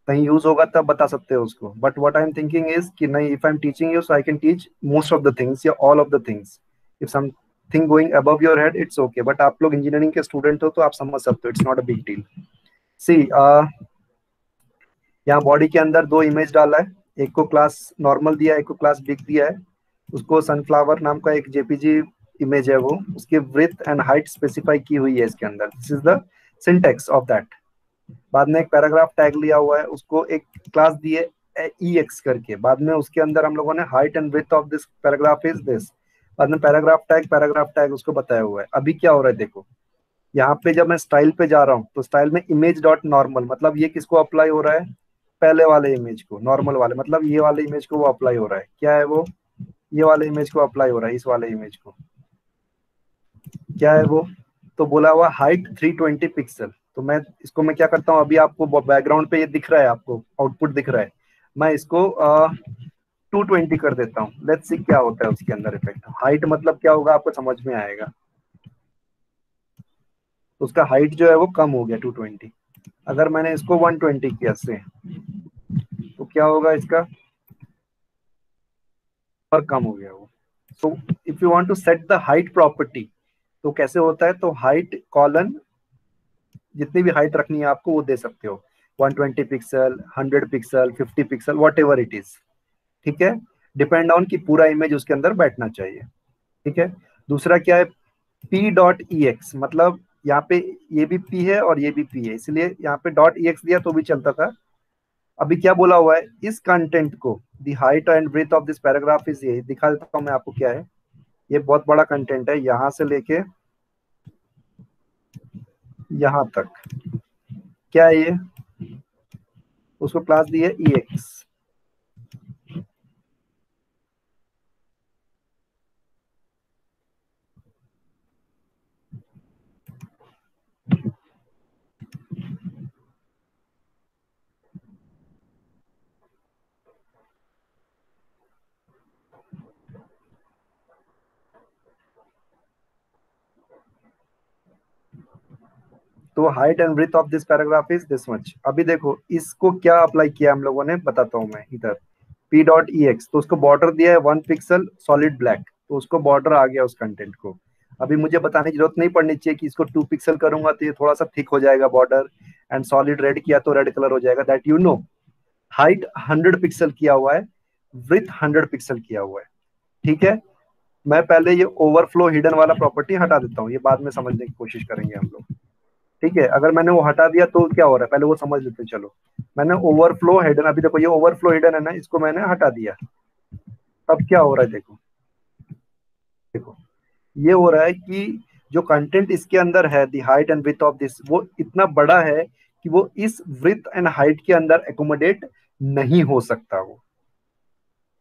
कहीं यूज़ होगा तब बता सकते हो उसको। But what I am thinking is कि नहीं if I am teaching you so I can teach most of the things या all of the things if some thing going above your head it's okay but आप लोग engineering के student हो तो आप समझ सकते हो it's not a big deal see यहाँ बॉडी के अंदर दो इमेज डाला है। एक को क्लास नॉर्मल दिया है एक को क्लास बिग दिया है। उसको सनफ्लावर नाम का एक जेपीजी इमेज है वो, उसकी ब्रिथ एंड हाइट स्पेसिफाई की हुई है इसके अंदर. This is the syntax of that बाद में एक पैराग्राफ टैग लिया हुआ है, उसको एक क्लास दिए ई एक्स करके. बाद में उसके अंदर हम लोगों ने height and breadth of this paragraph is this बाद में पैराग्राफ टैग पैराग्राफ टैग उसको बताया हुआ है. अभी क्या हो रहा है, देखो. यहाँ पे जब मैं स्टाइल पे जा रहा हूँ तो स्टाइल में इमेज डॉट नॉर्मल मतलब ये किसको अप्लाई हो रहा है? पहले वाले इमेज को नॉर्मल वाले. मतलब ये वाले इमेज को वो अप्लाई हो रहा है. क्या है वो? ये वाले इमेज को अप्लाई हो रहा है, इस वाले इमेज को. क्या है वो? तो बोला हुआ हाइट 320 पिक्सल तो मैं इसको मैं क्या करता हूँ? अभी आपको बैकग्राउंड पे ये दिख रहा है, आपको आउटपुट दिख रहा है। मैं इसको टू ट्वेंटी कर देता हूँ। लेट्स सी क्या होता है उसके अंदर इफ़ेक्ट हाइट मतलब क्या होगा? आपको समझ में आएगा। तो उसका हाइट जो है वो कम हो गया 220 अगर मैंने इसको 120 किया से तो क्या होगा इसका? और कम हो गया वो। So if you want to set the height property तो कैसे होता है? तो हाइट कॉलन जितनी भी हाइट रखनी है आपको, वो दे सकते हो। 120 pixel 100 pixel 50 pixel whatever it is ठीक है? डिपेंड ऑन कि पूरा इमेज उसके अंदर बैठना चाहिए। ठीक है? दूसरा क्या है? पी डॉट ई एक्स मतलब यहाँ पे ये भी पी है और ये भी पी है। इसलिए यहाँ पे डॉट ई एक्स दिया तो भी चलता था। अभी क्या बोला हुआ है? इस कंटेंट को the height and breadth of this paragraph is ये, दिखा देता हूँ मैं आपको क्या है। ये बहुत बड़ा कंटेंट है, यहाँ से लेके यहाँ तक। क्या है ये? उसको क्लास दी है ई एक्स तो height and breadth of this paragraph is this much अभी देखो, इसको क्या अप्लाई किया हम लोगों ने, बताता हूँ मैं इधर। पी डॉट ई एक्स तो उसको बॉर्डर दिया है वन पिक्सल सॉलिड ब्लैक तो उसको बॉर्डर आ गया उस कंटेंट को। अभी मुझे बताने की ज़रूरत नहीं पड़नी चाहिए कि इसको टू पिक्सल करूँगा तो ये थोड़ा सा थिक हो जाएगा बॉर्डर एंड सॉलिड रेड किया तो रेड कलर हो जाएगा। That you know height hundred pixel किया हुआ है विथ हंड्रेड पिक्सल किया हुआ है। ठीक है? मैं पहले ये ओवरफ्लो हिडन वाला प्रॉपर्टी हटा देता हूँ, ये बाद में समझने की कोशिश करेंगे हम लोग। ठीक है, अगर मैंने वो हटा दिया तो क्या हो रहा है? पहले वो समझ लेते चलो। मैंने ओवरफ्लो हिडन अभी देखो ये ओवरफ्लो हिडन है ना, इसको मैंने हटा दिया। अब क्या हो रहा है, देखो। देखो, ये हो रहा है कि जो कंटेंट इसके अंदर है the height and width of this वो इतना बड़ा है कि वो इस विथ एंड हाइट के अंदर एकोमोडेट नहीं हो सकता वो।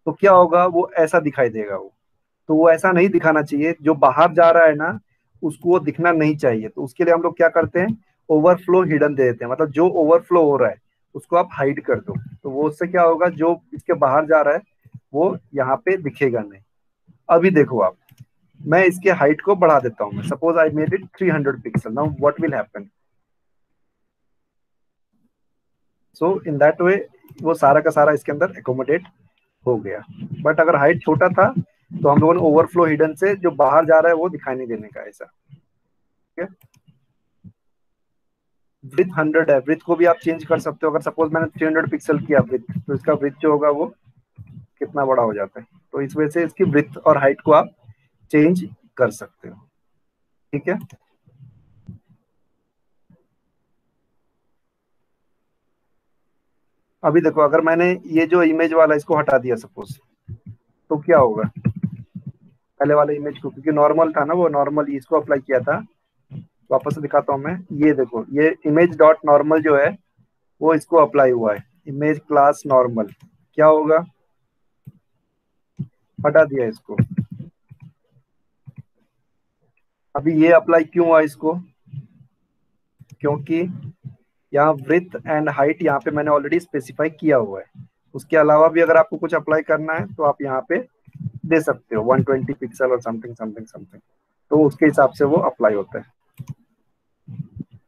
तो क्या होगा, वो ऐसा दिखाई देगा वो। तो वो ऐसा नहीं दिखाना चाहिए, जो बाहर जा रहा है ना उसको वो दिखना नहीं चाहिए। तो उसके लिए हम लोग क्या करते हैं? ओवरफ्लो हिडन दे देते हैं। मतलब जो ओवरफ्लो हो रहा है, उसको आप हाइड कर दो। तो वो उससे क्या होगा? जो इसके बाहर जा रहा है, वो यहाँ पे दिखेगा नहीं। अभी देखो आप, मैं इसके हाइट को बढ़ा देता हूँ। Suppose I made it 300 pixel now what will happen so in that way वो सारा का सारा इसके अंदर एकोमोडेट हो गया। बट अगर हाइट छोटा था तो हम लोगों ने ओवरफ्लो हिडन से जो बाहर जा रहा है वो दिखाई नहीं देने का ऐसा। ठीक है? हंड्रेड है। विथ को भी आप चेंज कर सकते हो। अगर सपोज़ मैंने थ्री हंड्रेड पिक्सल किया विथ तो इसका विथ जो होगा वो कितना बड़ा हो जाता है? तो इस वजह से इसकी विथ और हाइट को आप चेंज कर सकते हो। ठीक है? अभी देखो, अगर मैंने ये जो इमेज वाला, इसको हटा दिया सपोज़ तो क्या होगा? पहले वाले इमेज को, क्योंकि नॉर्मल था ना वो नॉर्मल इसको अप्लाई किया था। वापस से दिखाता हूँ मैं। ये देखो, ये इमेज डॉट नॉर्मल जो है, वो इसको अप्लाई हुआ है। इमेज क्लास नॉर्मल क्या होगा? हटा दिया इसको। अभी ये अप्लाई क्यों हुआ इसको? क्योंकि यहाँ ब्रिथ एंड हाइट यहाँ पे मैंने ऑलरेडी स्पेसिफाई किया हुआ है। उसके अलावा भी अगर आपको कुछ अप्लाई करना है तो आप यहाँ पे दे सकते हो 120 पिक्सल और समथिंग समथिंग समथिंग तो उसके हिसाब से वो अप्लाई होता है।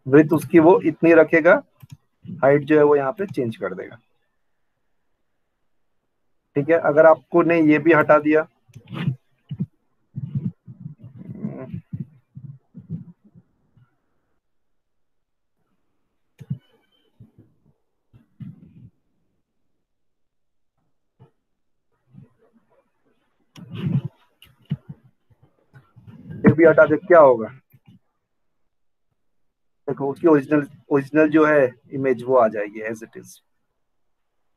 वृत्त उसकी वो इतनी रखेगा हाइट जो है वो यहाँ पे चेंज कर देगा। ठीक है? अगर आपको ने ये भी हटा दिया फिर भी हटा दे, क्या होगा? देखो, उसकी ओरिजिनल ओरिजिनल जो है इमेज वो आ जाएगी एज इट इज़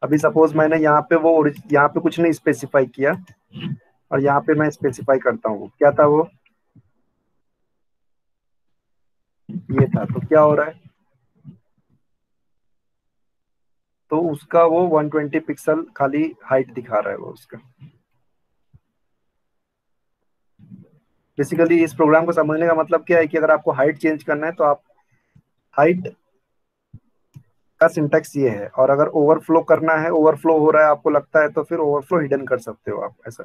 अभी सपोज़ मैंने यहाँ पे वो यहाँ पे कुछ नहीं स्पेसिफाई किया, और यहाँ पे मैं स्पेसिफाई करता हूँ। क्या था वो? ये था तो क्या हो रहा है? तो उसका वो 120 पिक्सल खाली हाइट दिखा रहा है वो उसका। बेसिकली इस प्रोग्राम को समझने का मतलब क्या है कि अगर आपको हाइट चेंज करना है तो आप हाइट का सिंटेक्स ये है। और अगर ओवरफ्लो करना है ओवरफ्लो हो रहा है, आपको लगता है तो फिर ओवरफ्लो हिडन कर सकते हो आप, ऐसा।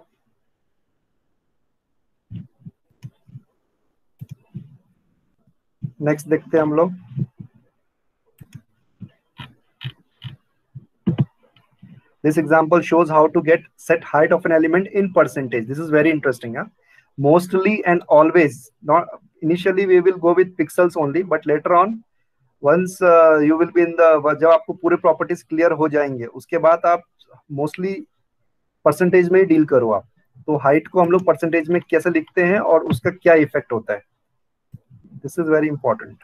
नेक्स्ट देखते हैं हम लोग। This example shows how to get set height of an element in percentage. This is very interesting huh? Mostly and always. Not initially we will go with pixels only but later on once uh, you will be in the आपको पूरे properties clear हो जाएँगे उसके बाद आप mostly percentage में ही deal करो आप। तो हाइट को हम लोग परसेंटेज में कैसे लिखते हैं और उसका क्या इफ़ेक्ट होता है? दिस इज़ वेरी इंपॉर्टेंट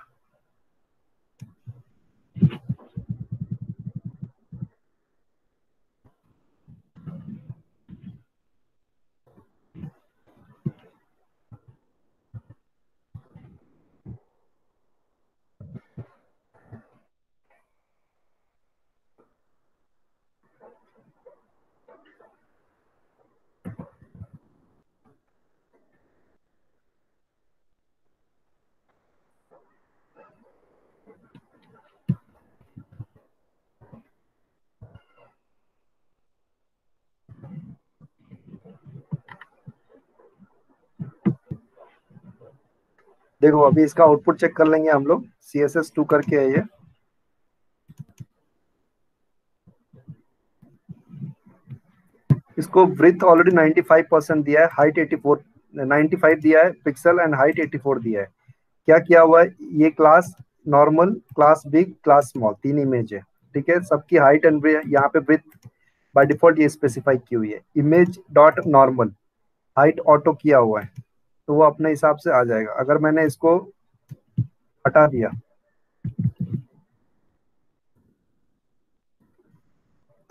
देखो, अभी इसका आउटपुट चेक कर लेंगे हम लोग। सी एस एस टू करके है ये। इसको ब्रिथ ऑलरेडी 95 परसेंट दिया है हाइट 84 95 दिया है पिक्सल एंड हाइट 84 दिया है। क्या किया हुआ है? ये class normal class big class small तीन इमेज है। ठीक है? सबकी हाइट एंड यहाँ पे ब्रिथ बाय डिफ़ॉल्ट ये स्पेसिफाई की हुई है। Image dot normal height auto किया हुआ है। तो वो अपने हिसाब से आ जाएगा। अगर मैंने इसको हटा दिया।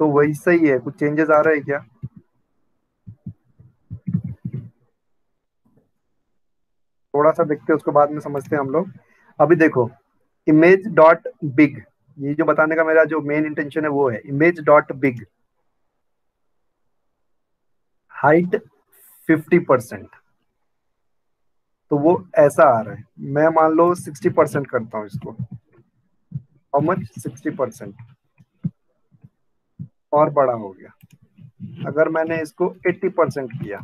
तो वही सही है, कुछ चेंजेस आ रहे हैं क्या? थोड़ा सा देखते हैं, उसको बाद में समझते हैं हम लोग। अभी देखो इमेज डॉट बिग ये जो बताने का मेरा जो मेन इंटेंशन है, वो है। Image dot big height fifty percent तो वो ऐसा आ रहा है। मैं मान लो सिक्सटी परसेंट करता हूँ इसको। हाउ मच सिक्सटी परसेंट और बड़ा हो गया। अगर मैंने इसको एट्टी परसेंट किया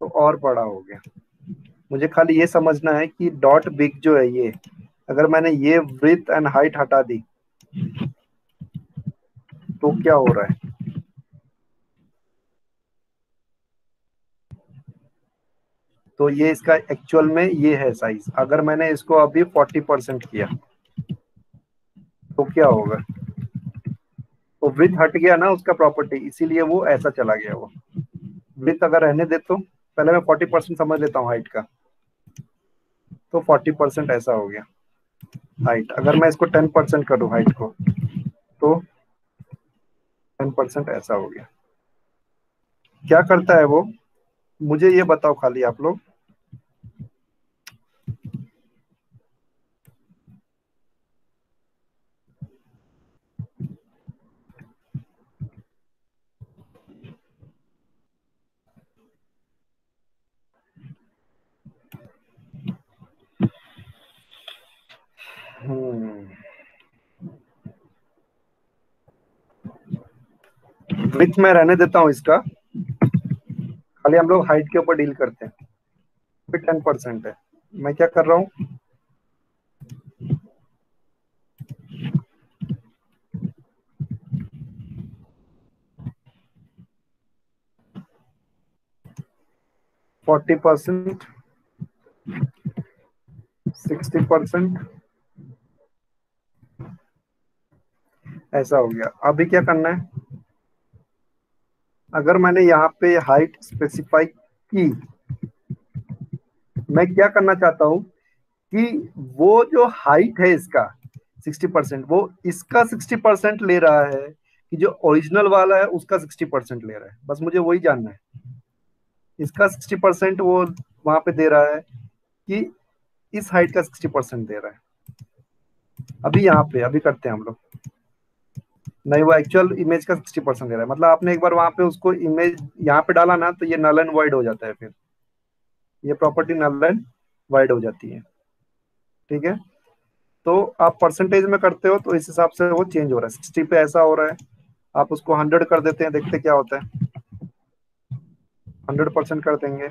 तो और बड़ा हो गया। मुझे खाली ये समझना है कि डॉट बिग जो है ये, अगर मैंने ये ब्रिथ एंड हाइट हटा दी तो क्या हो रहा है? तो ये इसका एक्चुअल में ये है साइज़ अगर मैंने इसको अभी 40 परसेंट किया तो क्या होगा? तो विथ हट गया ना उसका प्रॉपर्टी इसीलिए वो ऐसा चला गया वो। विथ अगर रहने दे तो पहले मैं 40 परसेंट समझ लेता हूँ हाइट का। तो 40 परसेंट ऐसा हो गया हाइट अगर मैं इसको 10 परसेंट करूँ हाइट को तो 10 परसेंट ऐसा हो गया। क्या करता है वो? मुझे ये बताओ खाली आप लोग। विथ में रहने देता हूँ इसका। खाली हम लोग हाइट के ऊपर डील करते हैं। टेन परसेंट है। मैं क्या कर रहा हूँ? फोर्टी परसेंट सिक्सटी परसेंट ऐसा हो गया। अभी क्या करना है? अगर मैंने यहाँ पे हाइट स्पेसिफाई की, मैं क्या करना चाहता हूँ कि वो जो हाइट है इसका 60 परसेंट वो इसका 60 परसेंट ले रहा है कि जो ओरिजिनल वाला है उसका 60 परसेंट ले रहा है। बस मुझे वही जानना है। इसका 60 परसेंट वो वहाँ पे दे रहा है कि इस हाइट का 60 परसेंट दे रहा है। अभी यहाँ पे, अभी करते हैं हम लोग। नहीं, वो एक्चुअल इमेज का सिक्सटी परसेंट दे रहा है। मतलब आपने एक बार वहाँ पे उसको इमेज यहाँ पे डाला ना तो ये नल एंड वाइड हो जाता है फिर। ये प्रॉपर्टी नल एंड वाइड हो जाती है। ठीक है? तो आप परसेंटेज में करते हो तो इस हिसाब से वो चेंज हो रहा है। सिक्सटी पे ऐसा हो रहा है। आप उसको हंड्रेड कर देते हैं, देखते क्या होता है। हंड्रेड परसेंट कर देंगे।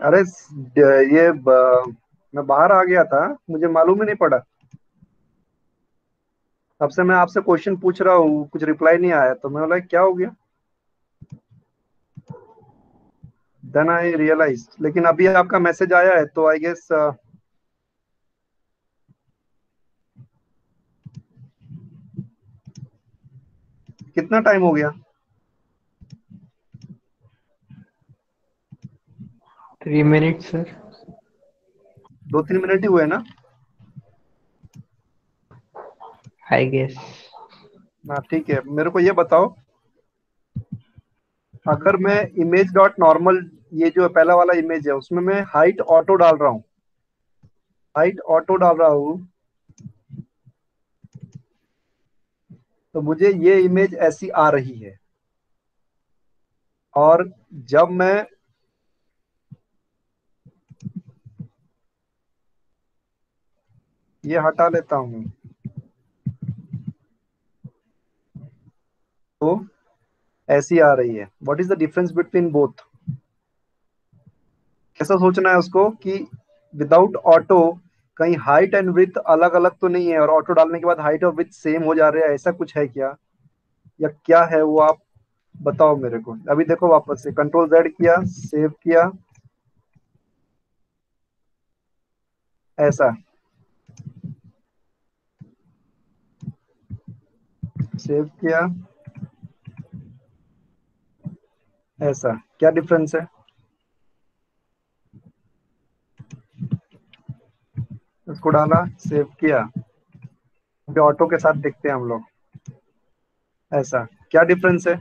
अरे ये मैं बाहर आ गया था मुझे मालूम ही नहीं पड़ा। तब से मैं आपसे क्वेश्चन पूछ रहा हूँ कुछ रिप्लाई नहीं आया तो मैं बोला क्या हो गया? देन आई रियलाइज़ लेकिन अभी आपका मैसेज आया है तो आई गेस uh, कितना टाइम हो गया? थ्री मिनट सर दो तीन मिनट ही हुए ना? आई गेस हाँ ठीक है। मेरे को ये बताओ अगर मैं इमेज डॉट नॉर्मल ये जो पहला वाला इमेज है उसमें मैं हाइट ऑटो डाल रहा हूँ। हाइट ऑटो डाल रहा हूँ। तो मुझे ये इमेज ऐसी आ रही है। और जब मैं ये हटा लेता हूँ तो ऐसी आ रही है। What is the difference between both कैसा सोचना है उसको कि विदाउट ऑटो कहीं हाइट एंड विथ अलग अलग तो नहीं है और ऑटो डालने के बाद हाइट और विथ सेम हो जा रहे हैं, ऐसा कुछ है क्या? या क्या है वो आप बताओ मेरे को। अभी देखो वापस से। कंट्रोल जेड किया सेव किया। ऐसा। सेव किया। ऐसा क्या डिफरेंस है? उसको डाला सेव किया। अभी ऑटो के साथ देखते हैं हम लोग। ऐसा क्या डिफरेंस है?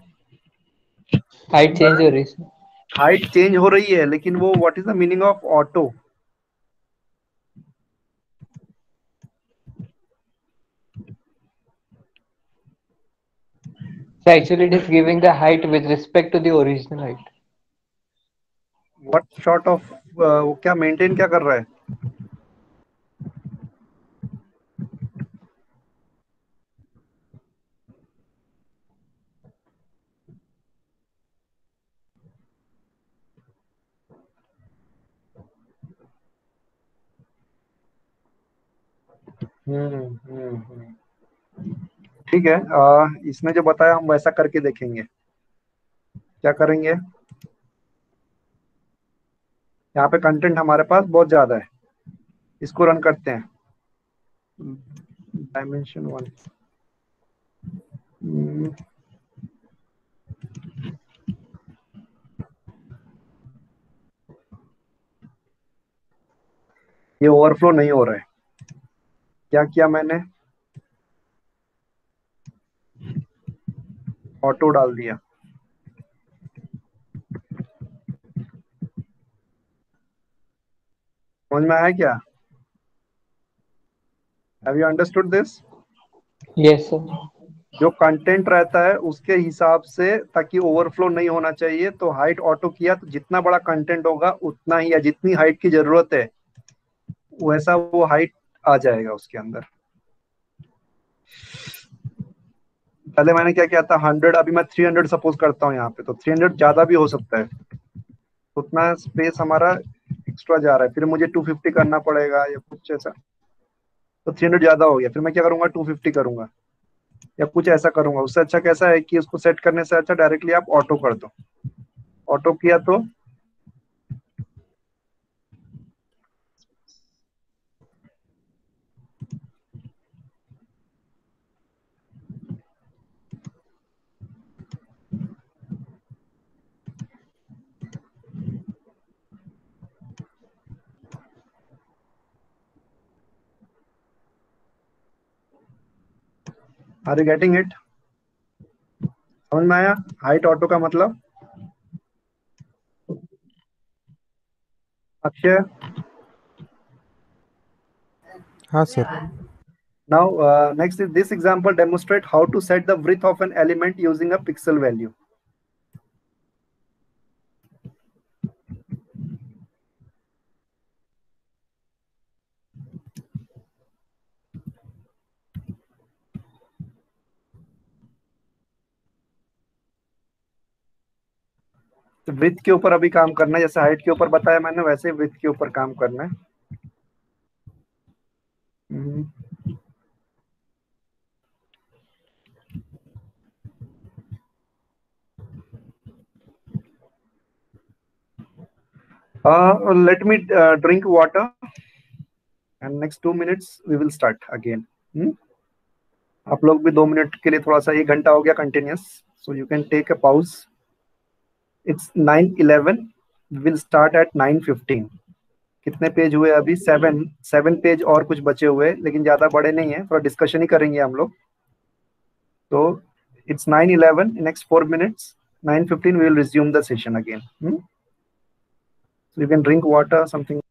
हाइट चेंज हो रही है। हाइट चेंज हो रही है लेकिन वो what is the meaning of auto So actually it is giving the height with respect to the original height. What sort of uh, वो क्या मेंटेन क्या कर रहा है हम्म हम्म हम्म ठीक है आ, इसने जो बताया हम वैसा करके देखेंगे। क्या करेंगे? यहाँ पे कंटेंट हमारे पास बहुत ज़्यादा है। इसको रन करते हैं। डायमेंशन वन ये ओवरफ्लो नहीं हो रहा है। क्या किया मैंने? ऑटो डाल दिया। समझ में आया क्या? Have you understood this yes sir जो कंटेंट रहता है उसके हिसाब से ताकि ओवरफ्लो नहीं होना चाहिए तो हाइट ऑटो किया तो जितना बड़ा कंटेंट होगा उतना ही या जितनी हाइट की ज़रूरत है वैसा वो हाइट आ जाएगा उसके अंदर। पहले मैंने क्या किया था हंड्रेड अभी मैं थ्री हंड्रेड सपोज़ करता हूँ यहाँ पे तो थ्री हंड्रेड ज़्यादा भी हो सकता है। उतना स्पेस हमारा एक्स्ट्रा जा रहा है। फिर मुझे टू फिफ्टी करना पड़ेगा या कुछ ऐसा। तो थ्री हंड्रेड ज़्यादा हो गया। फिर मैं क्या करूँगा टू फिफ्टी करूँगा। या कुछ ऐसा करूँगा। उससे अच्छा कैसा है कि उसको सेट करने से अच्छा डायरेक्टली आप ऑटो कर दो। ऑटो किया तो आर यू गेटिंग इट समझ में आया? हाइट ऑटो का मतलब? अक्षय? हाँ sir now next is this example demonstrate how to set the breadth of an element using a pixel value width के ऊपर अभी काम करना है जैसे हाइट के ऊपर बताया मैंने वैसे विथ के ऊपर काम करना है। uh, drink water and next two minutes we will start again hmm? आप लोग भी दो मिनट के लिए थोड़ा सा एक घंटा हो गया continuous so you can take a pause it's nine eleven will start at nine fifteen कितने पेज हुए अभी? सेवन सेवन पेज और कुछ बचे हुए, लेकिन ज़्यादा बड़े नहीं है। थोड़ा डिस्कशन ही करेंगे हम लोग। तो it's nine eleven next four minutes nine fifteen will resume the session again you can drink water something.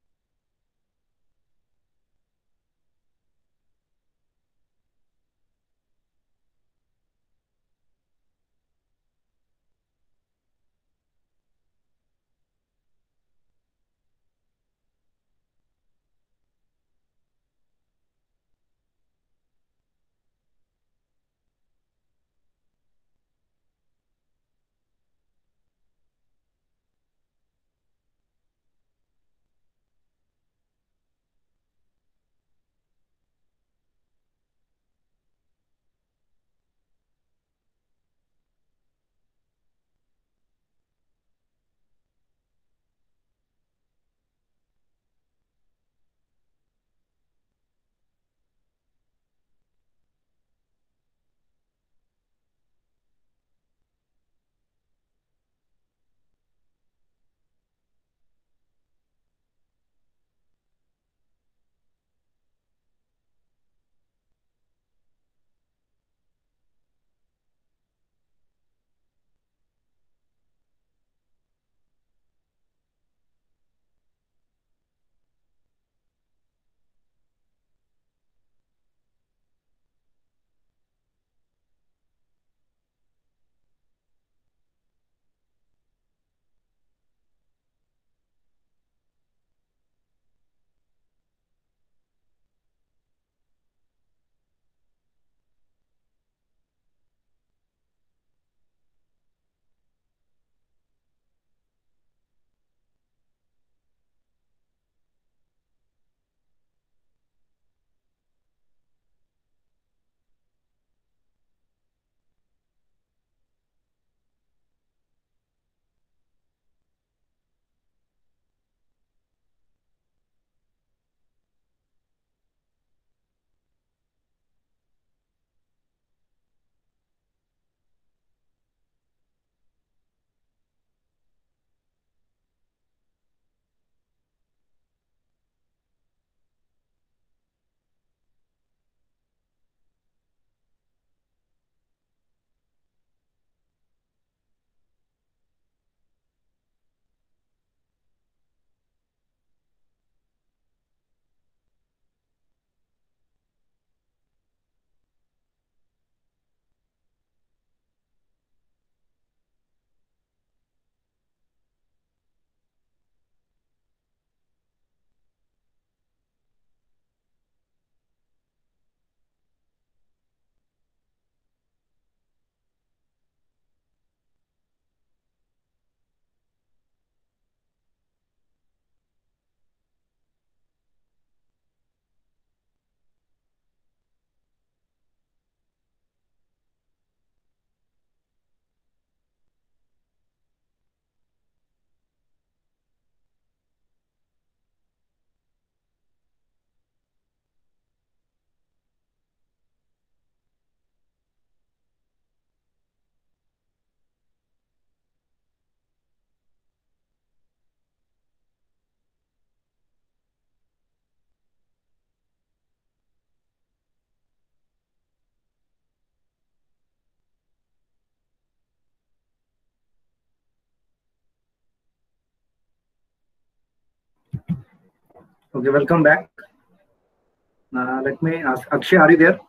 Okay, welcome back. Uh, let me ask Akshay, are you there?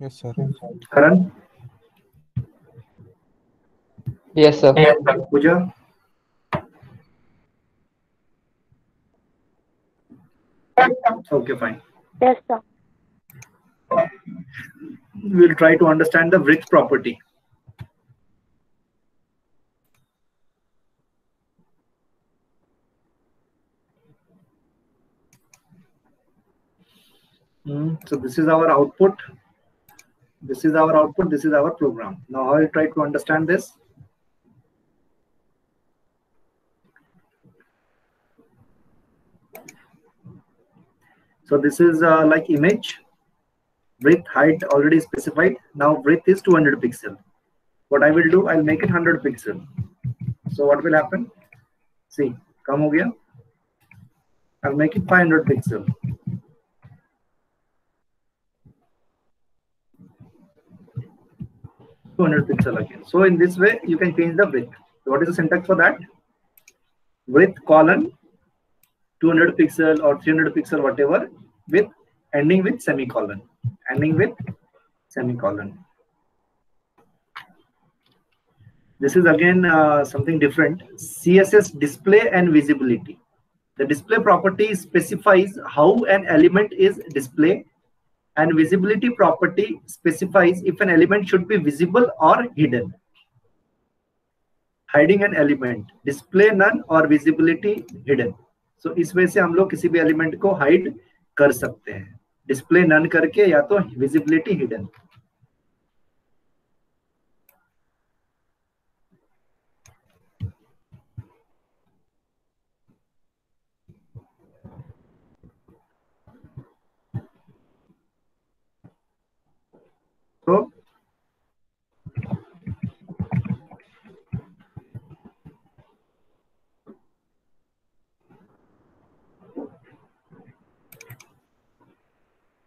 Yes, sir. Karan? Yes, sir. Pooja? Okay, fine. Yes, sir. We'll try to understand the width property. Hmm, so this is our output. This is our output this is our program. Now i'll try to understand this? So this is uh, like image. Width height already specified. Now width is 200 pixel. What i will do i'll make it 100 pixel. So what will happen? See come over here. I'll make it 500 pixel 200 pixel again. So in this way, you can change the width. What is the syntax for that? Width colon 200 pixel or 300 pixel, whatever, with ending with semicolon. Ending with semicolon. This is again uh, something different. CSS display and visibility. The display property specifies how an element is displayed and visibility property specifies if an element should be visible or hidden. Hiding an element, display none or visibility hidden. So is way से हम लोग किसी भी element को hide कर सकते हैं display none करके या तो visibility hidden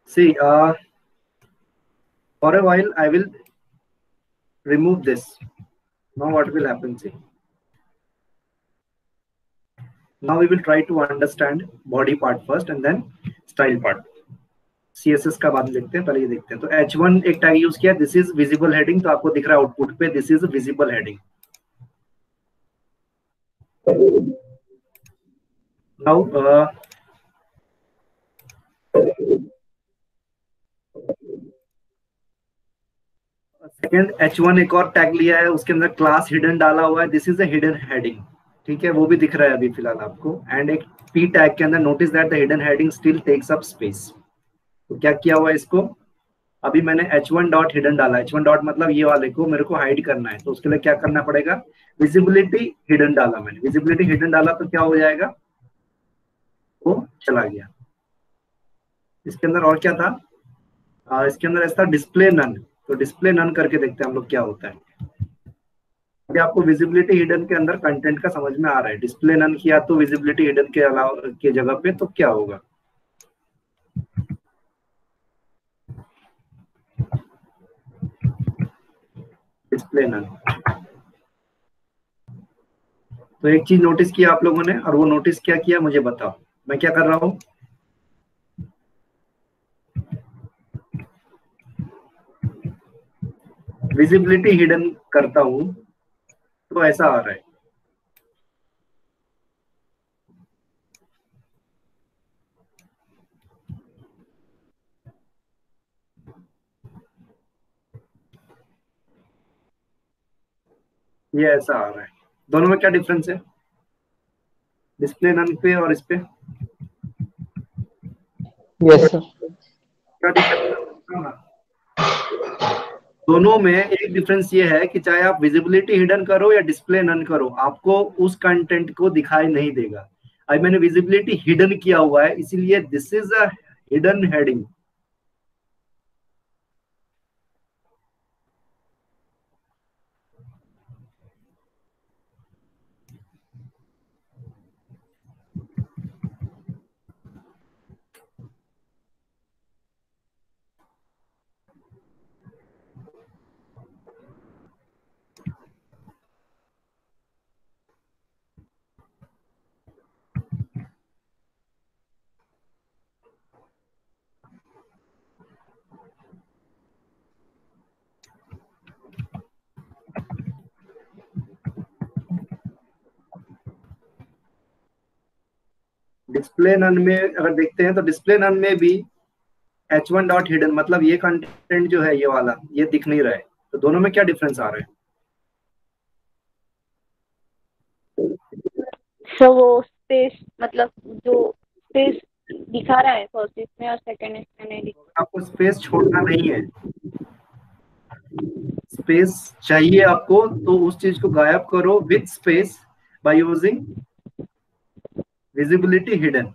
see uh, for a while i will remove this. Now what will happen see? Now we will try to understand body part first and then style part CSS का बाद देखते हैं, पहले ये देखते हैं। तो एच वन एक टैग यूज़ किया दिस इज़ विजिबल हेडिंग तो आपको दिख रहा है आउटपुट पे this is visible heading now second H one एक और टैग लिया है, उसके अंदर क्लास हिडन डाला हुआ है this is a hidden heading ठीक है, वो भी दिख रहा है अभी फ़िलहाल आपको। एंड एक पी टैग के अंदर notice that the hidden heading still takes up space तो क्या किया हुआ इसको? अभी मैंने एच वन डॉट हिडन डाला एच वन डॉट मतलब ये वाले को मेरे को हाइड करना है। तो उसके लिए क्या करना पड़ेगा? विजिबिलिटी हिडन डाला मैंने। विजिबिलिटी हिडन डाला तो क्या हो जाएगा? वो चला गया। इसके अंदर और क्या था? आ, इसके अंदर ऐसा डिस्प्ले नन तो डिस्प्ले नन करके देखते हैं हम लोग क्या होता है। अभी आपको विजिबिलिटी हिडन के अंदर कंटेंट का समझ में आ रहा है। डिस्प्ले नन किया तो विजिबिलिटी हिडन के अलावा के जगह पे तो क्या होगा? डिस्प्ले तो एक चीज़ नोटिस किया आप लोगों ने, और वो नोटिस क्या किया मुझे बताओ। मैं क्या कर रहा हूँ? विजिबिलिटी हिडन करता हूँ तो ऐसा आ रहा है। ये ऐसा आ रहा है। दोनों में क्या डिफरेंस है? डिस्प्ले नन पे और इस पे? यस सर क्या डिफरेंस दोनों में एक डिफरेंस ये है कि चाहे आप विजिबिलिटी हिडन करो या डिस्प्ले नन करो आपको उस कंटेंट को दिखाई नहीं देगा। अभी मैंने विजिबिलिटी हिडन किया हुआ है इसीलिए this is a hidden heading display none में अगर देखते हैं तो डिस्प्ले नन में भी एच वन डॉट हिडन मतलब ये कंटेंट जो है ये वाला ये दिख नहीं रहा है। तो दोनों में क्या डिफरेंस आ रहा है? सो वो स्पेस मतलब जो स्पेस दिखा रहा है फ़र्स्ट इसमें और सेकंड इसमें नहीं दिखा आपको स्पेस छोड़ना नहीं है। स्पेस चाहिए आपको तो उस चीज़ को गायब करो with space by using visibility hidden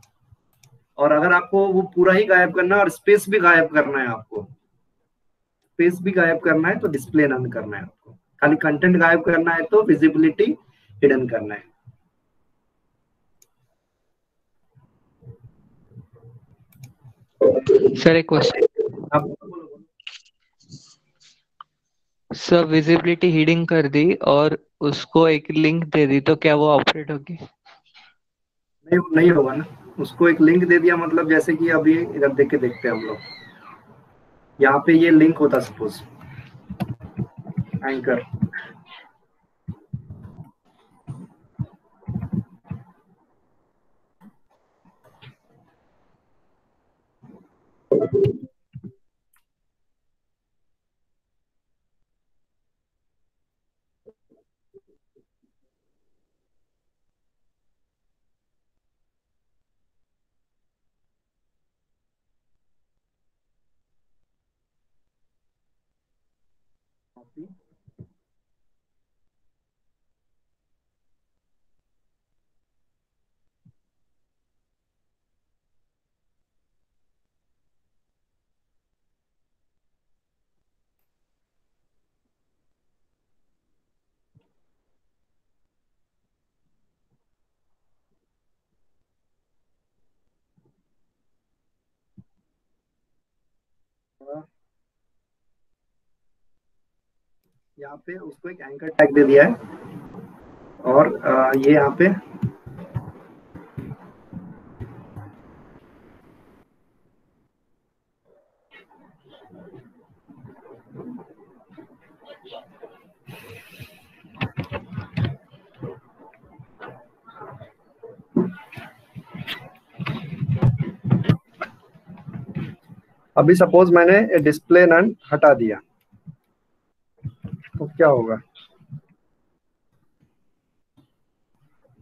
और अगर आपको वो पूरा ही गायब करना है और स्पेस भी गायब करना है आपको स्पेस भी गायब करना है तो डिस्प्ले नन करना है आपको। खाली कंटेंट गायब करना है तो विजिबिलिटी हिडन करना है। सर एक क्वेश्चन। सर विजिबिलिटी हीडिंग कर दी और उसको एक लिंक दे दी तो क्या वो ऑपरेट होगी? नहीं नहीं होगा ना। उसको एक लिंक दे दिया मतलब जैसे कि अभी इधर देख के देखते हैं हम लोग। यहाँ पे ये लिंक होता सपोज़ एंकर copy यहाँ पे उसको एक एंकर टैग दे दिया है। और ये यहाँ पे अभी सपोज़ मैंने डिस्प्ले नन हटा दिया तो क्या होगा?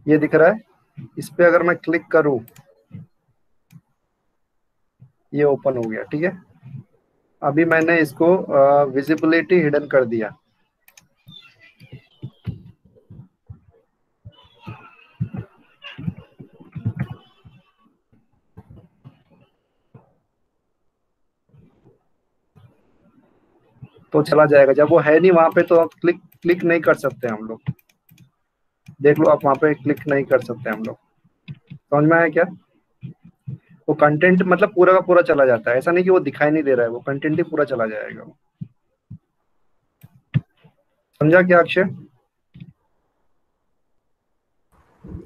ये दिख रहा है, इस पर अगर मैं क्लिक करूँ, ये ओपन हो गया, ठीक है? अभी मैंने इसको विजिबिलिटी हिडन कर दिया। तो चला जाएगा। जब वो है नहीं वहाँ पे तो आप क्लिक क्लिक नहीं कर सकते हम लोग। देख लो आप वहाँ पे क्लिक नहीं कर सकते हम लोग। समझ में आया क्या? वो कंटेंट मतलब पूरा का पूरा चला जाता है। ऐसा नहीं कि वो दिखाई नहीं दे रहा है। वो कंटेंट ही पूरा चला जाएगा। समझा क्या अक्षय?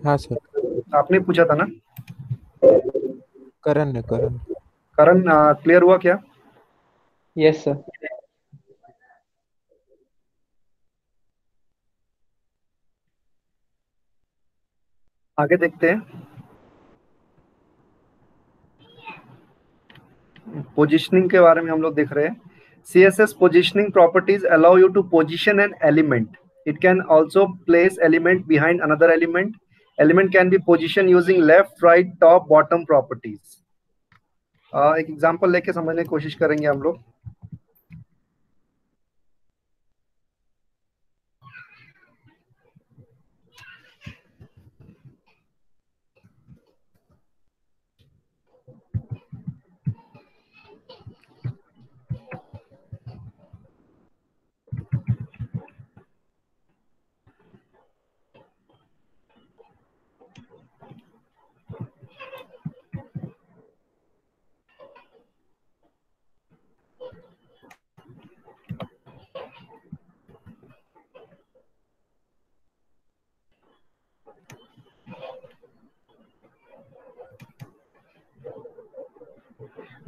हाँ सर। आपने पूछा था ना? करण है करण। करण क्लियर हुआ क्या? यस सर आगे देखते हैं। पोजिशनिंग के बारे में हम लोग देख रहे हैं। C S S positioning properties allow you to position an element it can also place element behind another element element can be position using left right top bottom properties एक एग्ज़ाम्पल लेके समझने की कोशिश करेंगे हम लोग।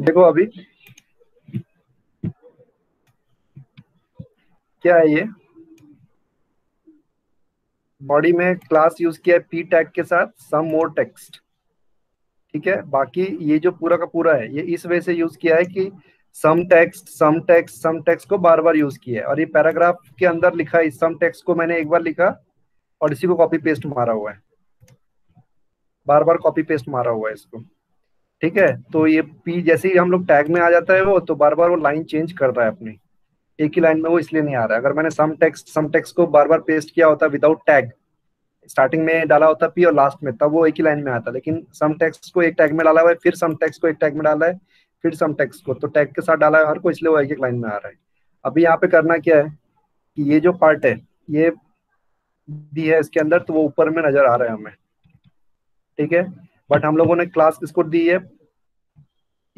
देखो अभी। क्या है ये? बॉडी में क्लास यूज़ किया है पी टैग के साथ सम मोर टेक्स्ट ठीक है? बाकी ये जो पूरा का पूरा है, ये इस वजह से यूज़ किया है कि some text some text some text को बार बार यूज़ किया है। और ये पैराग्राफ के अंदर लिखा है सम टेक्स्ट को मैंने एक बार लिखा और इसी को कॉपी पेस्ट मारा हुआ है। बार बार कॉपी पेस्ट मारा हुआ है इसको। ठीक है? तो ये पी जैसे ही हम लोग टैग में आ जाता है वो तो बार बार वो लाइन चेंज कर रहा है अपनी। एक ही लाइन में वो इसलिए नहीं आ रहा है। अगर मैंने सम टेक्स्ट सम टेक्स्ट को बार बार पेस्ट किया होता विदाउट टैग स्टार्टिंग में डाला होता पी और लास्ट में, तब वो एक ही लाइन में आता। लेकिन सम टेक्स्ट को एक टैग में डाला हुआ है, फिर सम टेक्स्ट को एक टैग में डाला है, फिर सम टेक्स्ट को। तो टैग के साथ डाला है हर को, इसलिए वो एक एक लाइन में आ रहा है। अभी यहाँ पे करना क्या है कि ये जो पार्ट है, ये भी है इसके अंदर तो वो ऊपर में नज़र आ रहा है हमें। ठीक है? बट हम लोगों ने क्लास किसको दी है?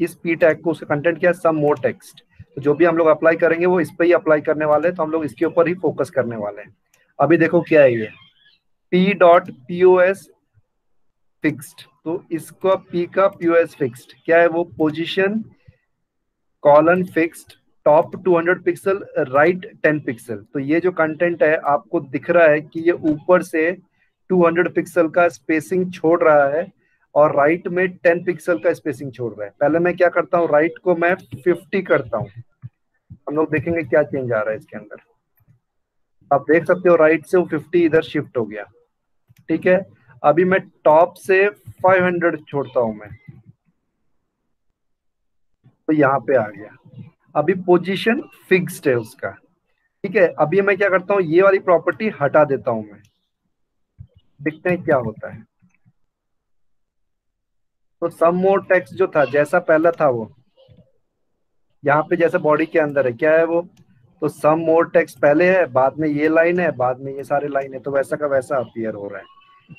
इस पी टैग को, उसका कंटेंट क्या है सम मोर टेक्स्ट तो जो भी हम लोग अप्लाई करेंगे, वो इस पर ही अप्लाई करने वाले हैं तो हम लोग इसके ऊपर ही फोकस करने वाले हैं। अभी देखो क्या है ये। पी डॉट पीओएस फिक्स्ड तो इसका पी का पीओएस फिक्स्ड क्या है वो? Position colon fixed top 200 pixel right 10 pixel तो ये जो कंटेंट है, आपको दिख रहा है कि ये ऊपर से 200 पिक्सल का स्पेसिंग छोड़ रहा है। और राइट में टेन पिक्सल का स्पेसिंग छोड़ रहा है। पहले मैं क्या करता हूँ राइट को मैं 50 करता हूँ। हम लोग देखेंगे क्या चेंज आ रहा है इसके अंदर। आप देख सकते हो राइट से वो 50 इधर शिफ्ट हो गया। ठीक है? अभी मैं टॉप से 500 छोड़ता हूँ मैं। तो यहाँ पे आ गया। अभी पोजीशन फिक्स्ड है उसका। ठीक है? अभी मैं क्या करता हूँ, ये वाली प्रॉपर्टी हटा देता हूँ मैं। देखते हैं क्या होता है। तो सम मोर टेक्स्ट जो था, जैसा पहला था वो, यहाँ पे जैसे बॉडी के अंदर है, क्या है वो? तो सम मोर टेक्स्ट पहले है, बाद में ये लाइन है, बाद में ये सारे लाइन है तो वैसा का वैसा अपियर हो रहा है।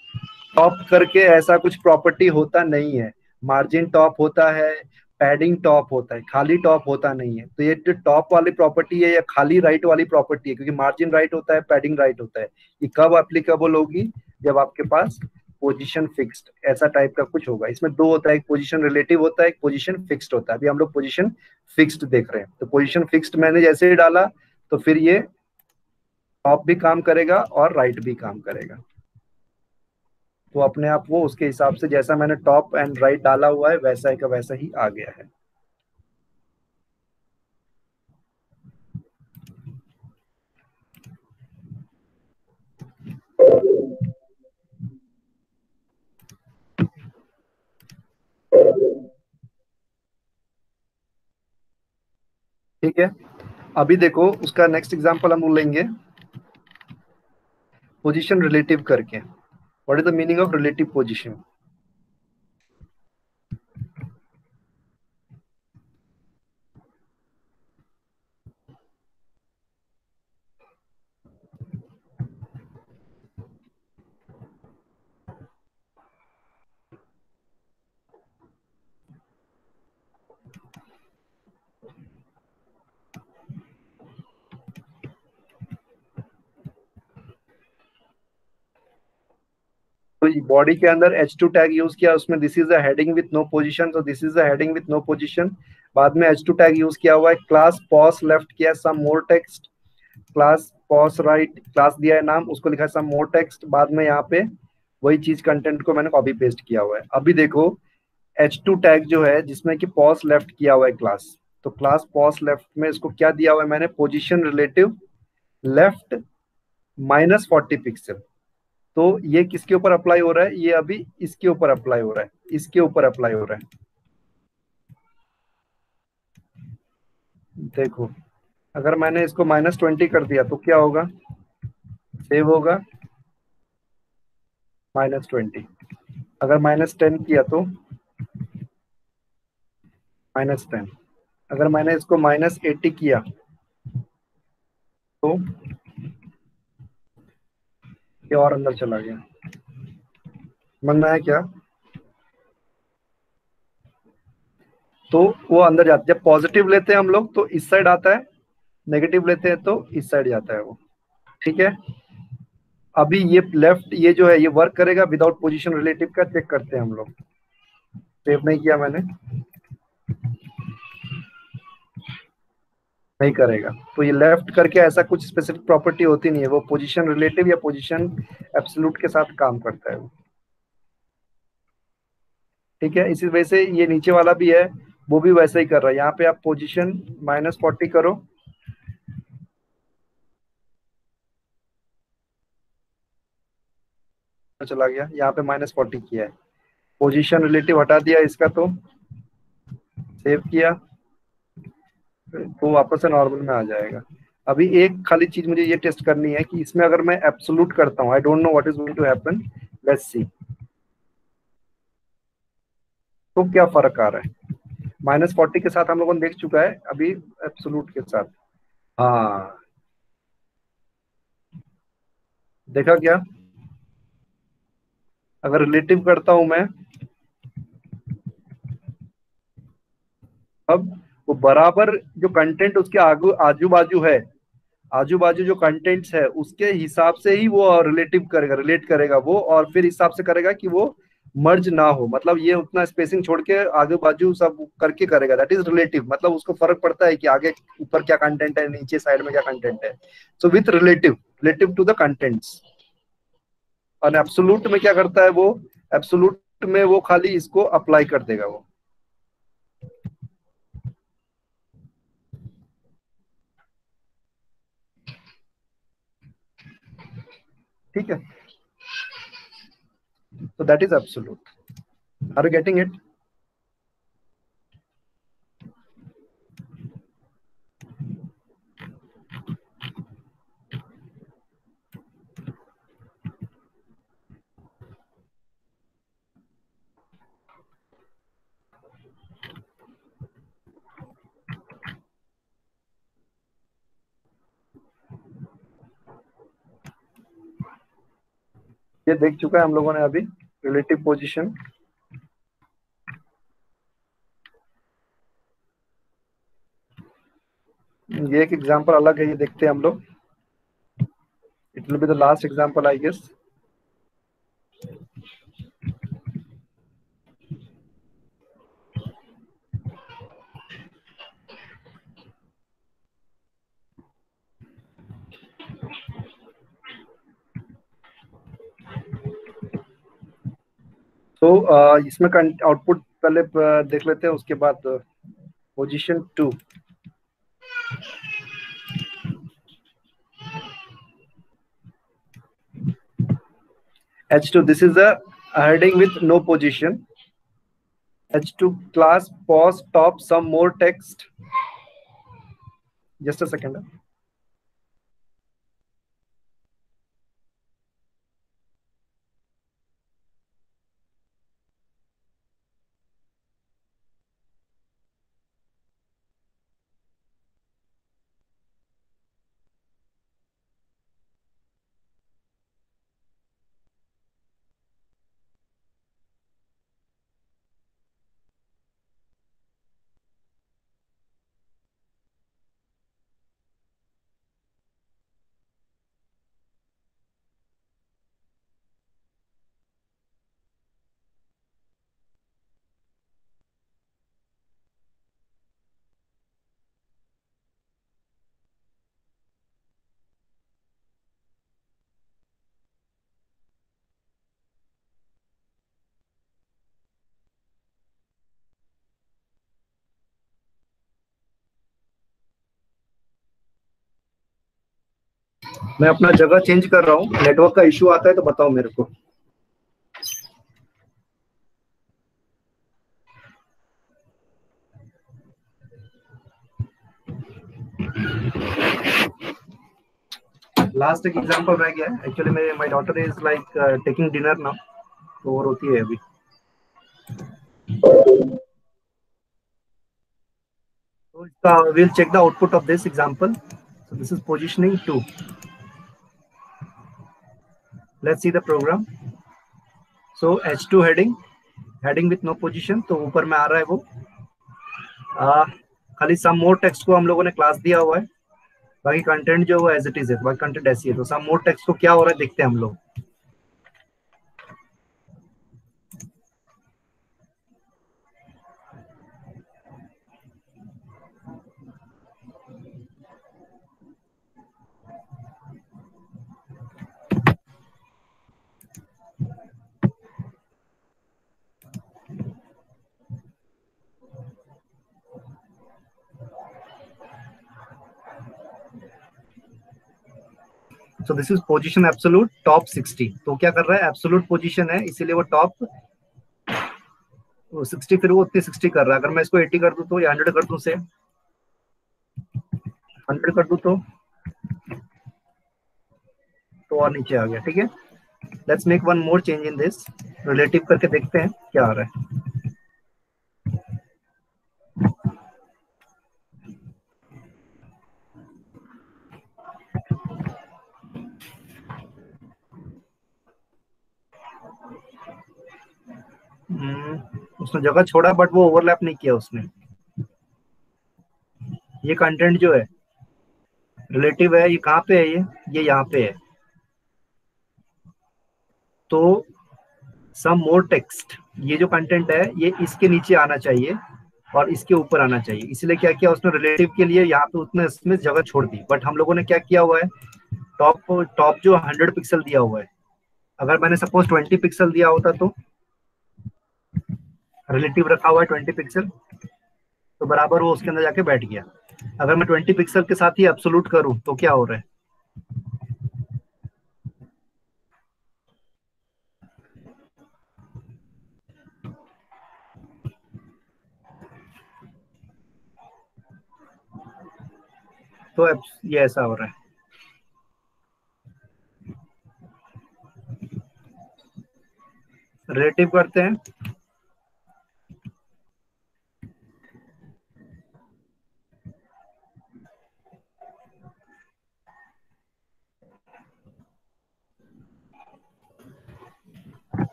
टॉप करके ऐसा कुछ प्रॉपर्टी होता नहीं है। मार्जिन टॉप होता है पैडिंग टॉप होता है, खाली टॉप होता नहीं है। तो ये जो टॉप वाली प्रॉपर्टी है या खाली राइट वाली प्रॉपर्टी है, क्योंकि मार्जिन राइट होता है पैडिंग राइट होता है, ये कब एप्लीकेबल होगी? जब आपके पास पोजीशन फिक्स्ड ऐसा टाइप का कुछ होगा। इसमें दो होता है, एक पोजीशन रिलेटिव होता है, एक पोजीशन फिक्स्ड होता है। अभी हम लोग पोजीशन फिक्स्ड देख रहे हैं। तो पोजीशन फिक्स्ड मैंने जैसे ही डाला तो फिर ये टॉप भी काम करेगा और राइट भी काम करेगा। तो अपने आप वो उसके हिसाब से जैसा मैंने टॉप एंड राइट डाला हुआ है, वैसा ही का वैसा ही आ गया है। ठीक है? अभी देखो, उसका नेक्स्ट एग्ज़ाम्पल हम लेंगे। पोजिशन रिलेटिव करके। What is the meaning of relative position तो बॉडी के अंदर एच टू टैग यूज़ किया, उसमें this is a heading with no position तो this is a heading with no position बाद में एच टू टैग यूज़ किया हुआ है क्लास पॉस लेफ़्ट किया some more text class pos right class दिया है नाम, उसको लिखा है सम मोर टेक्स्ट बाद में यहाँ पे वही चीज़ कंटेंट को मैंने कॉपी पेस्ट किया हुआ है। अभी देखो एच टू टैग जो है, जिसमें कि पॉस लेफ़्ट किया हुआ है क्लास तो क्लास पॉस लेफ़्ट में इसको क्या दिया हुआ है मैंने? Position relative left minus forty pixel तो ये किसके ऊपर अप्लाई हो रहा है? ये अभी इसके ऊपर अप्लाई हो रहा है। इसके ऊपर अप्लाई हो रहा है। देखो, अगर मैंने इसको माइनस ट्वेंटी कर दिया तो क्या होगा? सेव होगा। माइनस ट्वेंटी अगर माइनस टेन किया तो? माइनस टेन अगर मैंने इसको माइनस एट्टी किया तो ये और अंदर चला गया। में है क्या? तो वो अंदर जाता जब पॉजिटिव लेते हैं हम लोग तो इस साइड आता है नेगेटिव लेते हैं तो इस साइड जाता है वो। ठीक है? अभी ये लेफ़्ट ये जो है, ये वर्क करेगा विदाउट पोजीशन रिलेटिव का चेक करते हैं हम लोग। सेव नहीं किया मैंने। नहीं करेगा। तो ये लेफ़्ट करके ऐसा कुछ स्पेसिफिक प्रॉपर्टी होती नहीं है। वो पोजीशन रिलेटिव या पोजीशन एब्सोल्यूट के साथ काम करता है ठीक है? इसी वजह से ये नीचे वाला भी है, वो भी वैसा ही कर रहा है। यहाँ पे आप पोजीशन माइनस फोर्टी करो। चला गया। यहाँ पे माइनस फोर्टी किया है। पोजीशन रिलेटिव हटा दिया इसका तो। सेव किया। तो वापस से नॉर्मल में आ जाएगा। अभी एक खाली चीज़ मुझे ये टेस्ट करनी है कि इसमें अगर मैं एब्सोल्यूट करता हूँ I don't know what is going to happen let's see तो क्या फ़र्क आ रहा है? माइनस फोर्टी के साथ हम लोगों ने देख चुका है, अभी एब्सोल्यूट के साथ। हाँ। देखा क्या? अगर रिलेटिव करता हूँ मैं, अब वो बराबर जो कंटेंट उसके आगू आजू बाजू है आजू बाजू जो कंटेंट्स है, उसके हिसाब से ही वो रिलेटिव करेगा रिलेट करेगा वो और फिर हिसाब से करेगा कि वो मर्ज ना हो। मतलब ये उतना स्पेसिंग छोड़ के आगे बाजू सब करके करेगा। दैट इज़ रिलेटिव मतलब उसको फ़र्क पड़ता है कि आगे ऊपर क्या कंटेंट है, नीचे साइड में क्या कंटेंट है। So with relative relative to the contents और एब्सोलूट में क्या करता है वो? एब्सोलूट में वो खाली इसको अप्लाई कर देगा वो। ठीक है so that is absolute are you getting it ये देख चुका है हम लोगों ने अभी रिलेटिव पोजीशन ये एक एग्जांपल अलग है, ये देखते हैं हम लोग। It will be the last example I guess तो uh, इसमें आउटपुट पहले uh, देख लेते हैं उसके बाद position to H2 this is a heading with no position H2 class pause top some more text just a second मैं अपना जगह चेंज कर रहा हूँ। नेटवर्क का इश्यू आता है तो बताओ मेरे को। लास्ट एक एग्जांपल रह गया एक्चुअली मेरे my daughter is like taking dinner now तो और होती है अभी। So uh, we'll check the output of this example. So this is positioning 2 let's see the program. So h2 heading heading with no position तो ऊपर में आ रहा है वो। आ, खाली सम मोर टेक्स्ट को हम लोगों ने क्लास दिया हुआ है। बाकी कंटेंट जो है एज इट इज़ है बाकी कंटेंट ऐसी है। तो सम मोर टेक्स्ट को क्या हो रहा है देखते हैं हम लोग। So this is position absolute top 60 तो क्या कर रहा है? एब्सोलूट पोजीशन है, इसीलिए वो टॉप वो सिक्सटी फिर वो उतनी सिक्सटी कर रहा है। अगर मैं इसको एटी कर दूँ तो या हंड्रेड कर दूँ से हंड्रेड कर दूँ तो? तो और नीचे आ गया, ठीक है? Let's make one more change in this relative करके देखते हैं क्या आ रहा है। उसने जगह छोड़ा बट वो ओवरलैप नहीं किया उसने। ये कंटेंट जो है रिलेटिव है, ये कहाँ पे है ये? ये यहाँ पे है। तो सम मोर टेक्स्ट ये जो कंटेंट है, ये इसके नीचे आना चाहिए और इसके ऊपर आना चाहिए। इसलिए क्या किया उसने रिलेटिव के लिए? यहाँ पे उसने इसमें जगह छोड़ दी। बट हम लोगों ने क्या किया हुआ है? टॉप टॉप जो हंड्रेड पिक्सल दिया हुआ है। अगर मैंने सपोज़ ट्वेंटी पिक्सल दिया होता तो? रिलेटिव रखा हुआ है ट्वेंटी पिक्सल। तो बराबर वो उसके अंदर जाके बैठ गया। अगर मैं ट्वेंटी पिक्सल के साथ ही एब्सोलूट करूँ तो क्या हो रहा है? तो ये ऐसा हो रहा है। रिलेटिव करते हैं।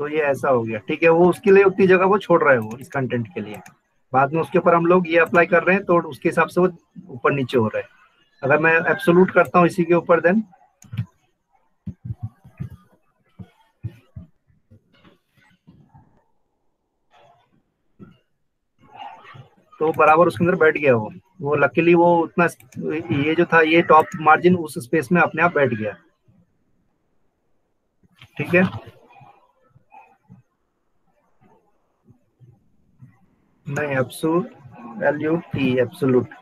तो ये ऐसा हो गया। ठीक है, वो उसके लिए उतनी जगह वो छोड़ रहे हो इस कंटेंट के लिए। बाद में उसके ऊपर हम लोग ये अप्लाई कर रहे हैं तो उसके हिसाब से वो ऊपर नीचे हो रहा है। अगर मैं एब्सोलूट करता हूँ इसी के ऊपर देन तो बराबर उसके अंदर बैठ गया वो। वो लकीली वो उतना ये जो था, ये टॉप मार्जिन उस स्पेस में अपने आप बैठ गया। ठीक है? नहीं एब्सोलूट वैल्यू टी एब्सोलूट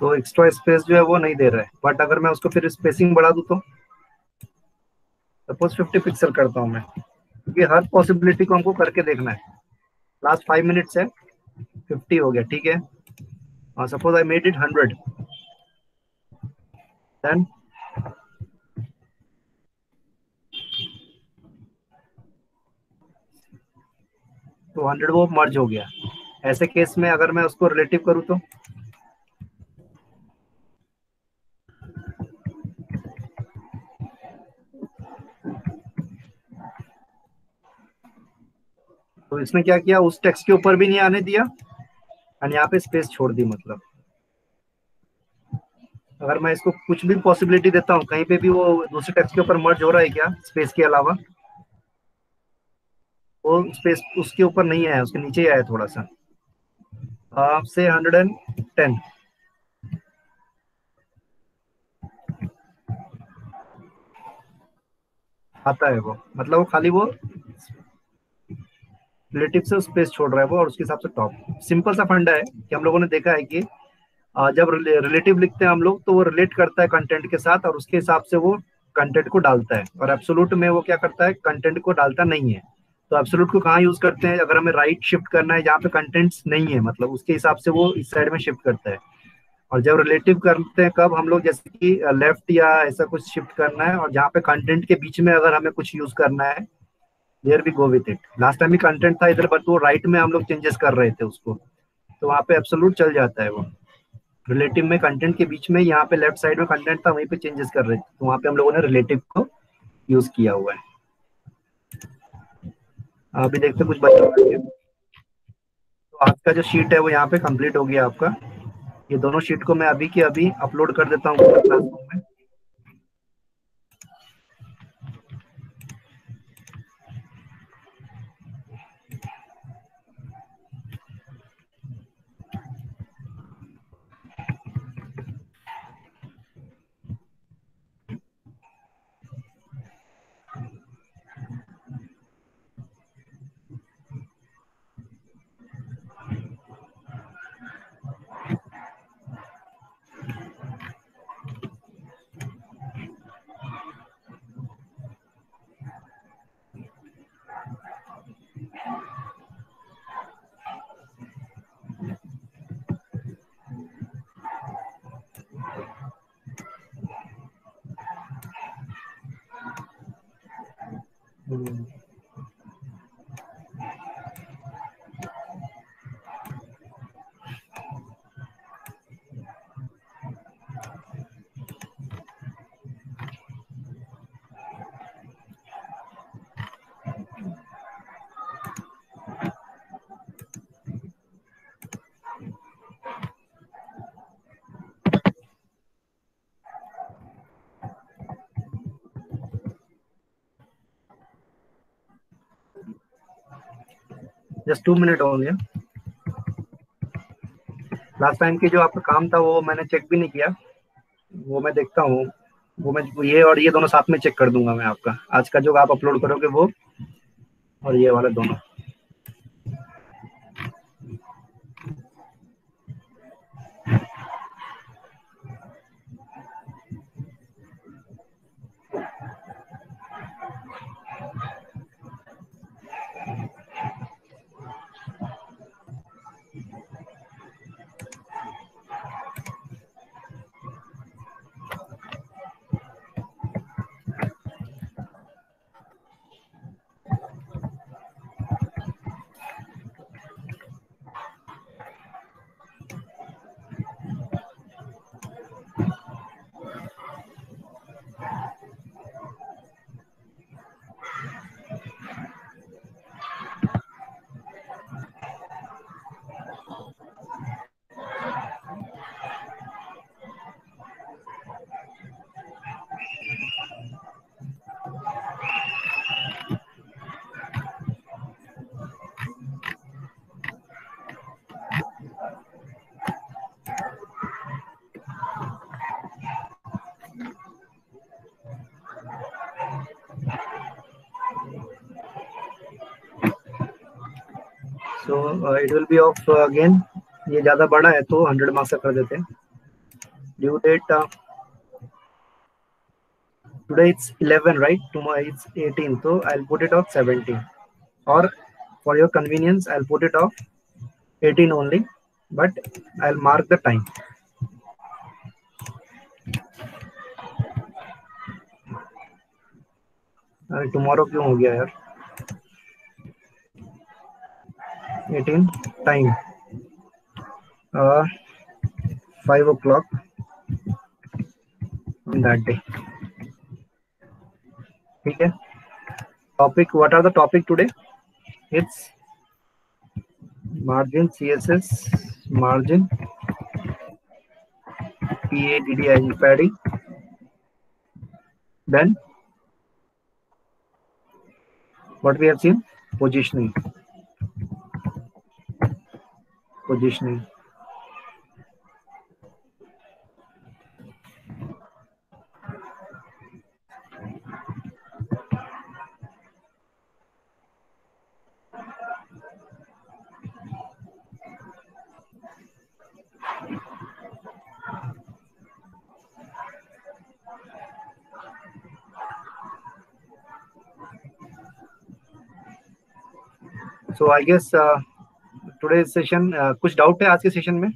तो एक्स्ट्रा स्पेस जो है वो नहीं दे रहा है। बट अगर मैं उसको फिर स्पेसिंग बढ़ा दूँ तो? सपोज़ 50 पिक्सल करता हूँ मैं। क्योंकि हर पॉसिबिलिटी को हमको करके देखना है। लास्ट फाइव मिनट्स है 50 हो गया, ठीक है? Suppose I made it 100 then? तो हंड्रेड वो मर्ज हो गया। ऐसे केस में अगर मैं उसको रिलेटिव करूँ तो? तो इसने क्या किया? उस टेक्स्ट के ऊपर भी नहीं आने दिया। और यहाँ पे स्पेस छोड़ दी मतलब। अगर मैं इसको कुछ भी पॉसिबिलिटी देता हूँ, कहीं पे भी वो दूसरे टेक्स्ट के ऊपर मर्ज हो रहा है क्या स्पेस के अलावा? वो स्पेस उसके ऊपर नहीं आया, उसके नीचे ही आया थोड़ा सा से हंड्रेड एंड टेन आता है वो। मतलब वो खाली वो रिलेटिव से स्पेस छोड़ रहा है वो और उसके हिसाब से टॉप सिंपल सा फंडा है कि हम लोगों ने देखा है कि जब रिलेटिव लिखते हैं हम लोग तो वो रिलेट करता है कंटेंट के साथ और उसके हिसाब से वो कंटेंट को डालता है। और एब्सोलूट में वो क्या करता है कंटेंट को डालता नहीं है। तो एब्सोलूट को कहाँ यूज़ करते हैं? अगर हमें राइट शिफ्ट करना है, जहाँ पे कंटेंट्स नहीं है मतलब उसके हिसाब से वो इस साइड में शिफ्ट करता है। और जब रिलेटिव करते हैं, कब हम लोग, जैसे कि लेफ़्ट या ऐसा कुछ शिफ्ट करना है और जहाँ पे कंटेंट के बीच में अगर हमें कुछ यूज़ करना है there we go with it last time भी कंटेंट था इधर बट वो राइट में हम लोग चेंजेस कर रहे थे उसको। तो वहाँ पे एब्सोलूट चल जाता है वो। रिलेटिव में कंटेंट के बीच में यहाँ पे लेफ़्ट साइड में कंटेंट था, वहीं पे चेंजेस कर रहे थे। तो वहाँ पे हम लोगों ने रिलेटिव को यूज़ किया हुआ है। अभी देखते कुछ बचा तो आज का जो शीट है, वो यहाँ पे कंप्लीट हो गया आपका। ये दोनों शीट को मैं अभी के अभी अपलोड कर देता हूँ क्लासरूम में। हम्म, जस्ट टू मिनट होंगे। लास्ट टाइम की जो आपका काम था, वो मैंने चेक भी नहीं किया। वो मैं देखता हूँ। वो मैं, ये और ये दोनों साथ में चेक कर दूँगा मैं आपका। आज का जो आप अपलोड करोगे वो और ये वाला दोनों so it will be off again ये ज़्यादा बड़ा है तो 100 मार्क्स कर देते हैं। Due date today it's 11 right tomorrow it's 18 तो आई पुट इट ऑफ़ 17 और for your convenience I put it of 18 only but I will mark the time अरे टुमारो क्यों हो गया यार? 18 time uh 5 o'clock on that day है topic what are the topic today it's margin css margin padding padding then what we have seen positioning positioning so I guess today session कुछ doubt है आज के session में?